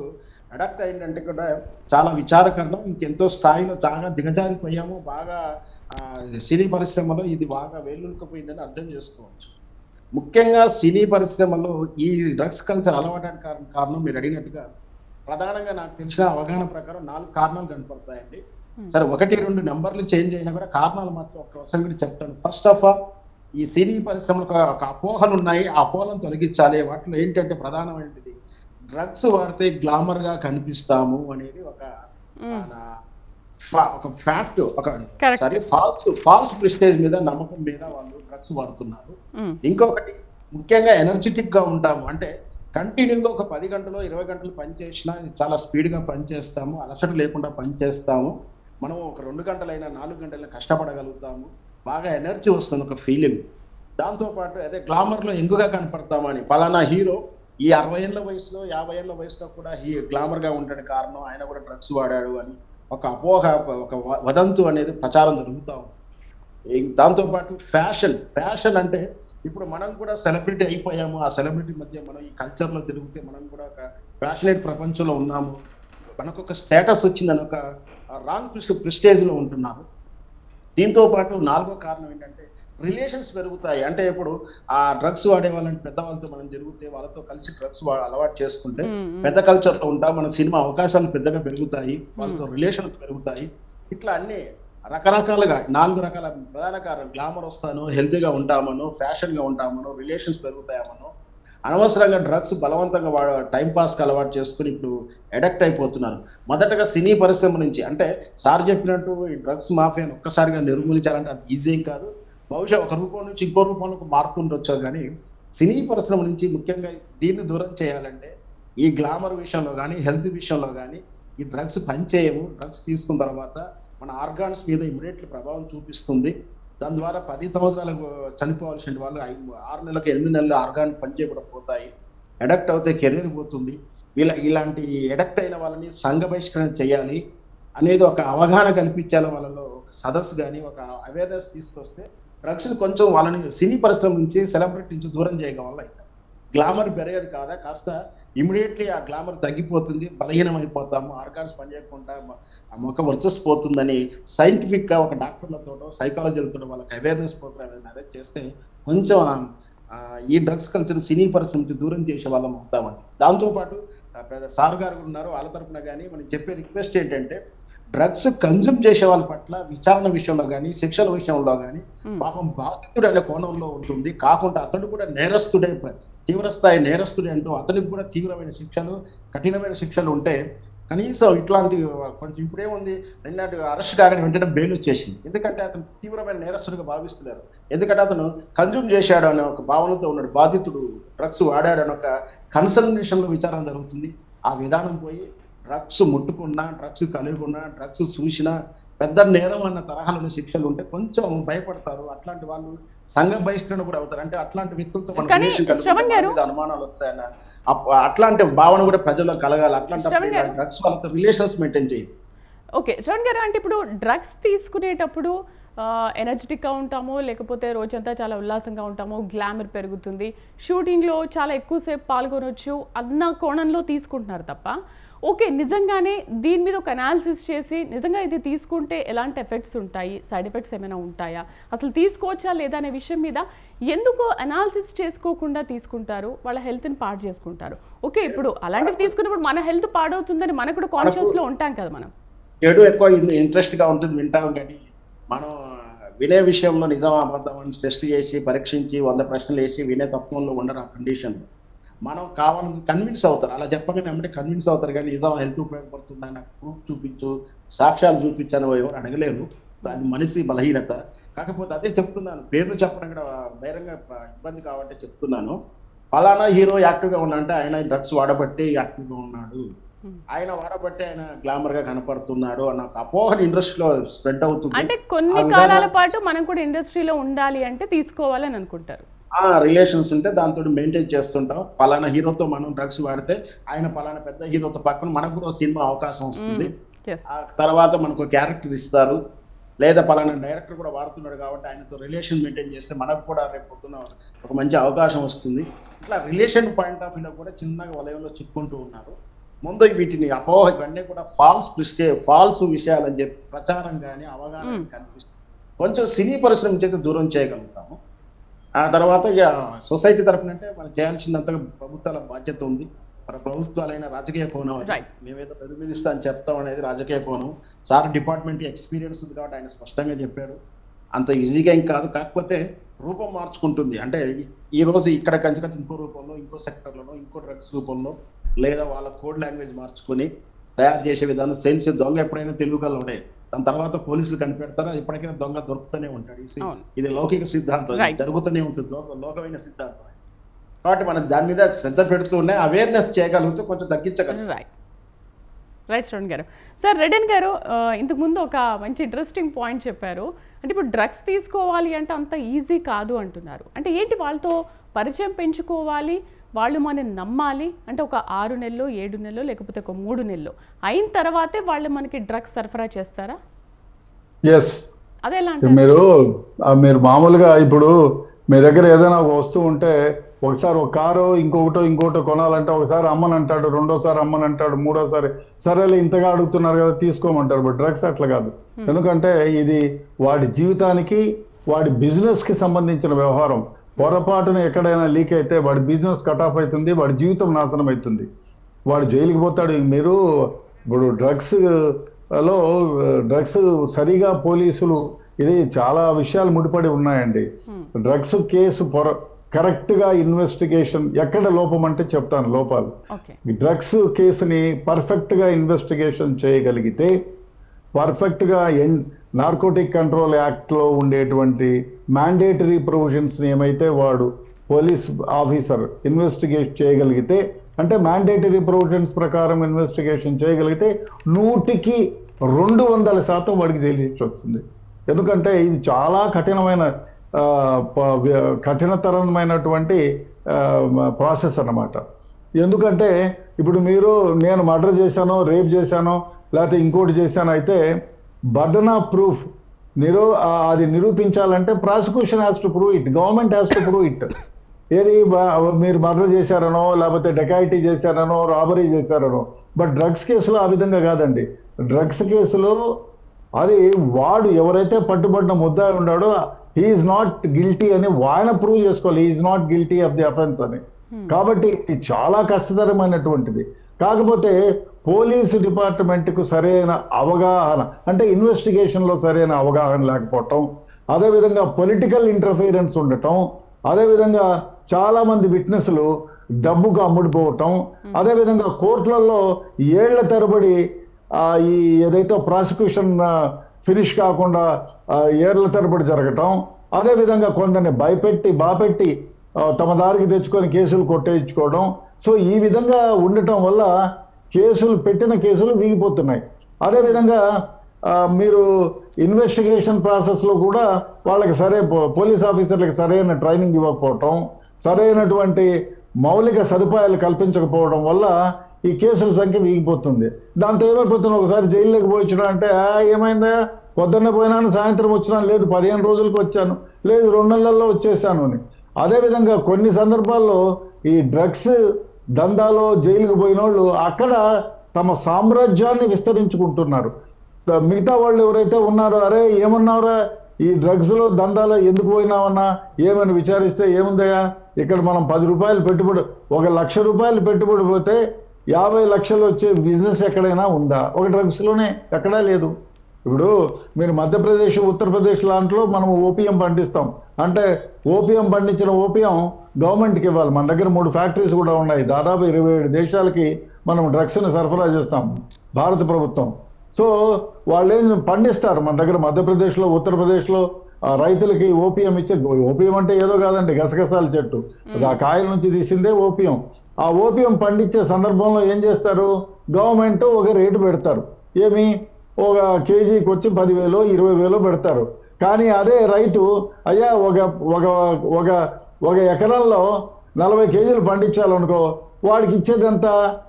Speaker 3: అడాప్ట్ అయిందంటే కూడా చాలా విచారకరణం ఇంకెంతో స్థాయిలో చాలా దిగజారిపోయాము. బాగా సినీ పరిశ్రమలో ఇది బాగా వేలుకపోయిందని అర్థం చేసుకోవచ్చు. ముఖ్యంగా సినీ పరిశ్రమలో ఈ డ్రగ్స్ కల్చర్ అలవాటానికి కారణం కారణం మీరు అడిగినట్టుగా ప్రధానంగా నాకు తెలిసిన అవగాహన ప్రకారం నాలుగు కారణాలు కనపడతాయండి. సరే ఒకటి రెండు నెంబర్లు చేంజ్ అయినా కూడా కారణాలు మాత్రం ఒక సంగతి చెప్తాను. ఫస్ట్ ఆఫ్ ఆల్ ఈ సినీ పరిశ్రమలకు ఒక అపోహలు ఉన్నాయి. ఆ అపోహలను తొలగించాలి. వాటిలో ఏంటంటే ప్రధానమైనది డ్రగ్స్ వాడితే గ్లామర్గా కనిపిస్తాము అనేది ఒక ఫా- ఒక ఫ్యాక్ట్ ఒక. సారీ ఫాల్స్ ఫాల్స్ ప్రిస్టేజ్ మీద నమ్మకం మీద వాళ్ళు డ్రగ్స్ వాడుతున్నారు.
Speaker 1: ఉమ్,
Speaker 3: ఇంకొకటి ముఖ్యంగా ఎనర్జెటిక్గా ఉంటాము. అంటే కంటిన్యూగా ఒక పది గంటలు ఇరవై గంటలు పని చేసినా ఇది చాలా స్పీడ్గా పని చేస్తాము అలసట లేకుండా పని చేస్తాము మనం ఒక రెండు గంటలైనా నాలుగు గంటలైనా కష్టపడగలుగుతాము. బాగా ఎనర్జీ వస్తుంది ఒక ఫీలింగ్. దాంతోపాటు అదే గ్లామర్లో ఎంగుగా కనపడతామని పలానా హీరో ఈ అరవై ఏళ్ళ వయసులో యాభై ఏళ్ళ వయసులో కూడా హీ గ్లామర్గా ఉండడానికి కారణం. ఆయన కూడా డ్రగ్స్ వాడాడు అని. ఒక అపోహ ఒక వదంతు అనేది ప్రచారం జరుగుతాము ఉంది. దాంతోపాటు ఫ్యాషన్. ఫ్యాషన్ అంటే ఇప్పుడు మనం కూడా సెలబ్రిటీ అయిపోయాము. ఆ సెలబ్రిటీ మధ్య మనం ఈ కల్చర్లో తిరిగితే మనం కూడా ఒక ఫ్యాషనేట్ ప్రపంచంలో ఉన్నాము. మనకు ఒక స్టేటస్ వచ్చిందని ఒక రాంగ్ ప్రిస్టేజ్లో ఉంటున్నాము. దీంతో పాటు నాలుగో కారణం ఏంటంటే రిలేషన్స్ పెరుగుతాయి. అంటే ఇప్పుడు ఆ డ్రగ్స్ వాడే వాళ్ళని పెద్దవాళ్ళతో మనం జరిగితే వాళ్ళతో కలిసి డ్రగ్స్ అలవాటు చేసుకుంటే. పెద్ద కల్చర్లో ఉంటాం. మన సినిమా అవకాశాలు పెద్దగా పెరుగుతాయి. వాళ్ళతో రిలేషన్స్ పెరుగుతాయి. ఇట్లా అన్ని రకరకాలుగా నాలుగు రకాల ప్రధాన కారణం గ్లామర్ వస్తాను హెల్తీగా ఉంటామనో ఫ్యాషన్గా ఉంటామనో రిలేషన్స్ పెరుగుతాయమనో అనవసరంగా డ్రగ్స్ బలవంతంగా వాడ టైంపాస్కి అలవాటు చేసుకుని ఇప్పుడు అడక్ట్ అయిపోతున్నారు. మొదటగా సినీ పరిశ్రమ నుంచి అంటే సార్ చెప్పినట్టు ఈ డ్రగ్స్ మాఫియాను ఒక్కసారిగా నిర్మూలించాలంటే అది ఈజీ కాదు. బహుశా ఒక రూపం నుంచి ఇంకో రూపంలోకి మారుతుండొచ్చు కానీ సినీ పరిశ్రమ నుంచి ముఖ్యంగా దీన్ని దూరం చేయాలంటే ఈ గ్లామర్ విషయంలో కానీ హెల్త్ విషయంలో కానీ ఈ డ్రగ్స్ పనిచేయవు. డ్రగ్స్ తీసుకున్న తర్వాత మన ఆర్గాన్స్ మీద ఇమీడియట్లీ ప్రభావం చూపిస్తుంది. దాని ద్వారా పది సంవత్సరాలకు చనిపోవాల్సిన వాళ్ళు. ఐదు ఆరు నెలలకు ఎనిమిది నెలలు ఆర్గాన్ పనిచేయకుండా పోతాయి. అడక్ట్ అవుతే కెరీర్ పోతుంది. ఇలా ఇలాంటి అడక్ట్ అయిన వాళ్ళని సంఘ బహిష్కరణ చేయాలి అనేది ఒక అవగాహన కల్పించాలి వాళ్ళలో. సదస్సు కానీ ఒక అవేర్నెస్ తీసుకొస్తే డ్రగ్స్ కొంచెం వాళ్ళని సినీ పరిశ్రమ నుంచి సెలబ్రిటీ నుంచి దూరం చేయడం వల్ల అవుతాయి గ్లామర్ పెరగదు కాదా కాస్త ఇమీడియట్లీ ఆ గ్లామర్ తగ్గిపోతుంది బలహీనం అయిపోతాము ఆర్గాన్స్ పనిచేయకుండా మ- ఆ ముఖం వర్చస్పోతుందని పోతుందని సైంటిఫిక్గా ఒక డాక్టర్లతో సైకాలజీలతో వాళ్ళకి అవేర్నెస్ ప్రోగ్రామ్ అదే చేస్తే కొంచెం ఈ డ్రగ్స్ కల్చర్ సినీ పరిశ్రమ నుంచి దూరం చేసే వాళ్ళం అవుతామండి. దాంతోపాటు పెద్ద సార్ గారు ఉన్నారు వాళ్ళ తరపున కానీ మనం చెప్పే రిక్వెస్ట్ ఏంటంటే డ్రగ్స్ కన్జ్యూమ్ చేసే వాళ్ళ పట్ల విచారణ విషయంలో కానీ శిక్షల విషయంలో కానీ. పాపం బాధితుడు అనే కోణంలో ఉంటుంది. కాకుండా అతడు కూడా నేరస్తుడే తీవ్రస్థాయి నేరస్తుడే అంటూ అతనికి కూడా తీవ్రమైన శిక్షలు కఠినమైన శిక్షలు ఉంటే కనీసం ఇట్లాంటి కొంచెం ఇప్పుడేముంది నిన్నటి అరెస్ట్ కాగానే వెంటనే బెయిల్ వచ్చేసింది. ఎందుకంటే అతను తీవ్రమైన నేరస్తుడిగా భావిస్తున్నారు. ఎందుకంటే అతను కన్జ్యూమ్ చేశాడు అనే ఒక భావనతో ఉన్నాడు. బాధితుడు డ్రగ్స్ వాడాడు అనే ఒక కన్సల్టేషన్లో విచారణ జరుగుతుంది. ఆ విధానం పోయి డ్రగ్స్ ముట్టుకున్నా డ్రగ్స్ కలిగి ఉన్నా డ్రగ్స్ చూసినా పెద్ద నేరం అన్న తరహాలో శిక్షలు ఉంటే కొంచెం భయపడతారు. అట్లాంటి వాళ్ళు సంఘ బహిష్కరణ కూడా అవుతారు. అంటే అట్లాంటి వ్యక్తులతో అనుమానాలు వస్తాయన్న. అప్- అట్లాంటి భావన కూడా ప్రజల్లో కలగాలి. అట్లాంటి డ్రగ్స్ వాళ్ళతో రిలేషన్స్ మెయింటైన్ చేయదు
Speaker 1: ఓకే. శ్రవణ్ గారు అంటే ఇప్పుడు డ్రగ్స్ తీసుకునేటప్పుడు ఎనర్జెటిక్గా ఉంటాము లేకపోతే రోజంతా చాలా ఉల్లాసంగా ఉంటాము గ్లామర్ పెరుగుతుంది. షూటింగ్లో చాలా ఎక్కువసేపు పాల్గొనొచ్చు అన్న కోణంలో తీసుకుంటున్నారు తప్ప ఓకే నిజంగానే దీని మీద ఒక అనాలిసిస్ చేసి నిజంగా ఇది తీసుకుంటే ఎలాంటి ఎఫెక్ట్స్ ఉంటాయి? సైడ్ ఎఫెక్ట్స్ ఏమైనా ఉంటాయా? అసలు తీసుకోవచ్చా లేదా అనే విషయం మీద ఎందుకు అనాలిసిస్ చేసుకోకుండా తీసుకుంటారు? వాళ్ళ హెల్త్ని పాడు చేసుకుంటారు. ఓకే ఇప్పుడు అలాంటివి తీసుకున్నప్పుడు మన హెల్త్ పాడవుతుందని మనకు కూడా కాన్షియస్లో ఉంటాం కదా మనం.
Speaker 3: చెడు ఎక్కువ ఇంట్రెస్ట్గా ఉంటుంది వింటాం కానీ మనం వినే విషయంలో నిజం అబద్ధం అని టెస్ట్ చేసి పరీక్షించి వంద ప్రశ్నలు వేసి వినే తత్వంలో ఉండరు ఆ కండిషన్ మనం కావాలని కన్విన్స్ అవుతారు. అలా చెప్పగానే అంటే కన్విన్స్ అవుతారు కానీ నిజం హెల్త్ ఉపయోగపడుతుందా నాకు ప్రూఫ్ చూపించు సాక్ష్యాలు చూపించాను ఎవరు అడగలేరు. అది మనిషి బలహీనత. కాకపోతే అదే చెప్తున్నాను. పేర్లు చెప్పడం కూడా బహిరంగ ఇబ్బంది కాబట్టి చెప్తున్నాను. ఫలానా హీరో యాక్టివ్గా ఉన్నాడంటే ఆయన డ్రగ్స్ వాడబట్టి యాక్టివ్గా ఉన్నాడు. ఆయన వాడబట్టి ఆయన గ్లామర్గా కనపడుతున్నాడు అన్న అపోహ ఇండస్ట్రీలో స్ప్రెడ్ అవుతుంది.
Speaker 1: అంటే కొన్ని కాలాల పాటు మనం కూడా ఇండస్ట్రీలో ఉండాలి అంటే తీసుకోవాలని అనుకుంటారు.
Speaker 3: ఆ రిలేషన్స్ ఉంటే దాంతో మెయింటైన్ చేస్తుంటాం. పలానా హీరోతో మనం డ్రగ్స్ వాడితే ఆయన పలానా పెద్ద హీరోతో పక్కన మనకు కూడా సినిమా అవకాశం వస్తుంది. ఆ తర్వాత మనకు క్యారెక్టర్ ఇస్తారు. లేదా పలానా డైరెక్టర్ కూడా వాడుతున్నాడు కాబట్టి ఆయనతో రిలేషన్ మెయింటైన్ చేస్తే మనకు కూడా రేపు పొద్దున ఒక మంచి అవకాశం వస్తుంది. ఇట్లా రిలేషన్ పాయింట్ ఆఫ్ వ్యూలో కూడా చిన్నగా వలయంలో చిక్కుంటూ ఉన్నారు. ముందు వీటిని అపోహ ఇవన్నీ కూడా ఫాల్స్ ప్రిస్టే ఫాల్స్ విషయాలని చెప్పి ప్రచారం కానీ అవగాహన. కనిపిస్తుంది కొంచెం సినీ పరిశ్రమ అయితే దూరం చేయగలుగుతాము. ఆ తర్వాత ఇక సొసైటీ తరపున అంటే మనం చేయాల్సినంతగా ప్రభుత్వాల బాధ్యత ఉంది. మన ప్రభుత్వాలైన రాజకీయ కోణం. మేమేదో ప్రతినిధిస్తా అని చెప్తాం అనేది రాజకీయ కోణం. సార్ డిపార్ట్మెంట్ ఎక్స్పీరియన్స్ ఉంది కాబట్టి ఆయన స్పష్టంగా చెప్పారు అంత ఈజీగా ఏం కాదు. కాకపోతే రూపం మార్చుకుంటుంది. అంటే ఈ- రోజు ఇక్కడ కంచుకట్టు ఇంకో రూపంలో ఇంకో సెక్టర్లలో ఇంకో డ్రగ్స్ రూపంలో లేదా వాళ్ళ కోడ్ లాంగ్వేజ్ మార్చుకొని తయారు చేసే విధానం సెన్స్ దొంగ ఎప్పుడైనా తెలుగుగలడే దాని తర్వాత పోలీసులు కనిపెడతారు? ఎప్పటికైనా దొంగ దొరుకుతూనే ఉంటాడు. ఇది- లౌకిక సిద్ధాంతం. జరుగుతూనే ఉంటుంది. లోక- లోకమైన సిద్ధాంతం కాబట్టి మనం దాని మీద శ్రద్ధ పెడుతూనే అవేర్నెస్ చేయగలిగితే కొంచెం తగ్గించగలం
Speaker 1: రైట్ రైట్ శ్రవణ్ గారు. సార్ రెడెన్ గారు ఆ, ఇంతకు ముందు ఒక మంచి ఇంట్రెస్టింగ్ పాయింట్ చెప్పారు. అంటే ఇప్పుడు డ్రగ్స్ తీసుకోవాలి అంటే అంత ఈజీ కాదు అంటున్నారు. అంటే ఏంటి వాళ్ళతో పరిచయం పెంచుకోవాలి? వాళ్ళు మనం నమ్మాలి అంటే ఒక ఆరు నెలలు ఏడు నెలలు లేకపోతే ఒక మూడు నెలలు. అయిన తర్వాతే వాళ్ళు మనకి డ్రగ్స్ సరఫరా చేస్తారా?
Speaker 2: ఎస్ మీరు మీరు మామూలుగా ఇప్పుడు మీ దగ్గర ఏదైనా ఒక వస్తువు ఉంటే ఒకసారి ఒక కారు ఇంకొకటో ఇంకోటో కొనాలంటే ఒకసారి అమ్మని అంటాడు రెండోసారి అమ్మని అంటాడు మూడోసారి సరేలే ఇంతగా అడుగుతున్నారు కదా తీసుకోమంటారు. బట్ డ్రగ్స్ అట్లా కాదు. ఎందుకంటే ఇది వాడి జీవితానికి వాడి బిజినెస్కి సంబంధించిన వ్యవహారం. పొరపాటున ఎక్కడైనా లీక్ అయితే వాడి బిజినెస్ కట్ ఆఫ్ అవుతుంది వాడి జీవితం నాశనం అవుతుంది. వాడు జైలుకి పోతాడు. మీరు ఇప్పుడు డ్రగ్స్లో డ్రగ్స్ సరిగా పోలీసులు ఇది చాలా విషయాలు ముడిపడి ఉన్నాయండి. డ్రగ్స్ కేసు పొర కరెక్ట్గా ఇన్వెస్టిగేషన్ ఎక్కడ లోపం అంటే చెప్తాను లోపాలు. డ్రగ్స్ కేసుని పర్ఫెక్ట్గా ఇన్వెస్టిగేషన్ చేయగలిగితే పర్ఫెక్ట్గా నార్కోటిక్ కంట్రోల్ యాక్ట్లో ఉండేటువంటి మ్యాండేటరీ ప్రొవిజన్స్ని ఏమైతే వాడు పోలీస్ ఆఫీసర్ ఇన్వెస్టిగేట్ చేయగలిగితే అంటే మ్యాండేటరీ ప్రొవిజన్స్ ప్రకారం ఇన్వెస్టిగేషన్ చేయగలిగితే నూటికి రెండు వందల శాతం వాడికి తెలిసి వస్తుంది. ఎందుకంటే ఇది చాలా కఠినమైన ప- కఠినతరమైనటువంటి ప్రాసెస్ అన్నమాట. ఎందుకంటే ఇప్పుడు మీరు నేను మర్డర్ చేశానో రేప్ చేశానో లేకపోతే ఇంకోటి చేశానో అయితే బర్డన్ ఆఫ్ ప్రూఫ్ నిరూ అది నిరూపించాలంటే prosecution has to prove it government has to prove it ఏది మీరు మర్డర్ చేశారనో లేకపోతే డెకాయిటీ చేశారనో రాబరీ చేశారనో. బట్ డ్రగ్స్ కేసులో ఆ విధంగా కాదండి. డ్రగ్స్ కేసులో అది వాడు ఎవరైతే పట్టుబడిన ముద్దాయి ఉన్నాడో హీఈస్ నాట్ గిల్టీ అని ఆయన ప్రూవ్ చేసుకోవాలి. He's not guilty of the offence అని. కాబట్టి ఇది చాలా కష్టతరమైనటువంటిది. కాకపోతే పోలీసు డిపార్ట్మెంట్కు సరైన అవగాహన అంటే ఇన్వెస్టిగేషన్లో సరైన అవగాహన లేకపోవటం అదేవిధంగా పొలిటికల్ ఇంటర్ఫీరెన్స్ ఉండటం అదేవిధంగా చాలా మంది విట్నెస్లు డబ్బుకు అమ్ముడుపోవటం అదేవిధంగా కోర్టులలో ఏళ్ళ తరబడి ఈ ఏదైతే ప్రాసిక్యూషన్ ఫినిష్ కాకుండా ఏళ్ళ తరబడి జరగటం అదేవిధంగా కొందరిని భయపెట్టి బాపెట్టి తమ దారికి తెచ్చుకొని కేసులు కొట్టేయించుకోవడం. సో ఈ విధంగా ఉండటం వల్ల కేసులు పెట్టిన కేసులు వీగిపోతున్నాయి. అదేవిధంగా మీరు ఇన్వెస్టిగేషన్ ప్రాసెస్లో కూడా వాళ్ళకి సరే పోలీస్ ఆఫీసర్లకు సరైన ట్రైనింగ్ ఇవ్వకపోవటం సరైనటువంటి మౌలిక సదుపాయాలు కల్పించకపోవడం వల్ల ఈ కేసుల సంఖ్య వీగిపోతుంది. దాంతో ఏమైపోతుంది? ఒకసారి జైల్లోకి పోయించడం అంటే ఏమైందా? పొద్దున్నే పోయినాను సాయంత్రం వచ్చినాను లేదు పదిహేను రోజులకు వచ్చాను లేదు రెండు నెలల్లో వచ్చేసాను అని. అదేవిధంగా కొన్ని సందర్భాల్లో ఈ డ్రగ్స్ దందాలో జైలుకు పోయిన వాళ్ళు అక్కడ తమ సామ్రాజ్యాన్ని విస్తరించుకుంటున్నారు. మిగతా వాళ్ళు ఎవరైతే ఉన్నారో అరే ఏమన్నావురా? ఈ డ్రగ్స్లో దందాలో ఎందుకు పోయినావన్నా? ఏమని విచారిస్తే ఏముందయ్యా? ఇక్కడ మనం పది రూపాయలు పెట్టుబడి ఒక లక్ష రూపాయలు పెట్టుబడి పోతే యాభై లక్షలు వచ్చే బిజినెస్ ఎక్కడైనా ఉందా? ఒక డ్రగ్స్లోనే ఎక్కడా లేదు. ఇప్పుడు మీరు మధ్యప్రదేశ్ ఉత్తరప్రదేశ్ లాంట్లో మనం ఓపియం పండిస్తాం. అంటే ఓపియం పండించిన ఓపియం గవర్నమెంట్కి ఇవ్వాలి. మన దగ్గర మూడు ఫ్యాక్టరీస్ కూడా ఉన్నాయి. దాదాపు ఇరవై ఏడు దేశాలకి మనం డ్రగ్స్ని సరఫరా చేస్తాం. భారత ప్రభుత్వం. సో వాళ్ళు ఏం పండిస్తారు? మన దగ్గర మధ్యప్రదేశ్లో ఉత్తరప్రదేశ్లో ఆ రైతులకి ఓపియం ఇచ్చే ఓపియం అంటే ఏదో కాదండి గసగసాల చెట్టు. ఆ కాయల నుంచి తీసిందే ఓపియం ఆ ఓపియం పండించే సందర్భంలో ఏం చేస్తారు? గవర్నమెంట్ ఒక రేటు పెడతారు. ఏమి? ఒక కేజీకి వచ్చి పదివేలు ఇరవై వేలు పెడతారు. కానీ అదే రైతు అయ్యా ఒక ఒక ఒక ఒక ఎకరంలో నలభై కేజీలు పండించాలనుకో వాడికి ఇచ్చేది ఎంత?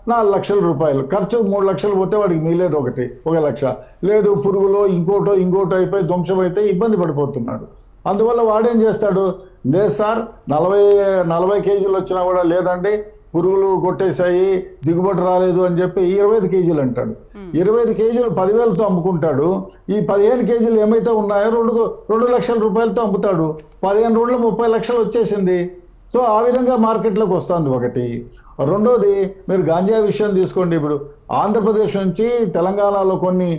Speaker 2: నాలుగు లక్షల రూపాయలు. ఖర్చు మూడు లక్షలు పోతే వాడికి మిగిలేదు ఒకటి ఒక లక్ష. లేదు పురుగులో ఇంకోటో ఇంకోటో అయిపోయి ధ్వంసం అయితే ఇబ్బంది పడిపోతున్నాడు. అందువల్ల వాడేం చేస్తాడు? లేదు సార్ నలభై నలభై కేజీలు వచ్చినా కూడా లేదండి. పురుగులు కొట్టేశాయి దిగుబడి రాలేదు అని చెప్పి ఇరవై ఐదు కేజీలు అంటాడు. ఇరవై ఐదు కేజీలు పదివేలతో అమ్ముకుంటాడు. ఈ పదిహేను కేజీలు ఏమైతే ఉన్నాయో రెండు రెండు లక్షల రూపాయలతో అమ్ముతాడు. పదిహేను రోజులు ముప్పై లక్షలు వచ్చేసింది. సో ఆ విధంగా మార్కెట్లోకి వస్తుంది ఒకటి. రెండోది మీరు గాంజా విషయం తీసుకోండి. ఇప్పుడు ఆంధ్రప్రదేశ్ నుంచి తెలంగాణలో కొన్ని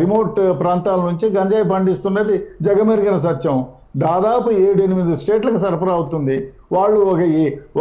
Speaker 2: రిమోట్ ప్రాంతాల నుంచి గంజాయి పండిస్తున్నది జగమెరిగిన సత్యం. దాదాపు ఏడు ఎనిమిది స్టేట్లకు సరఫరా అవుతుంది. వాళ్ళు ఒక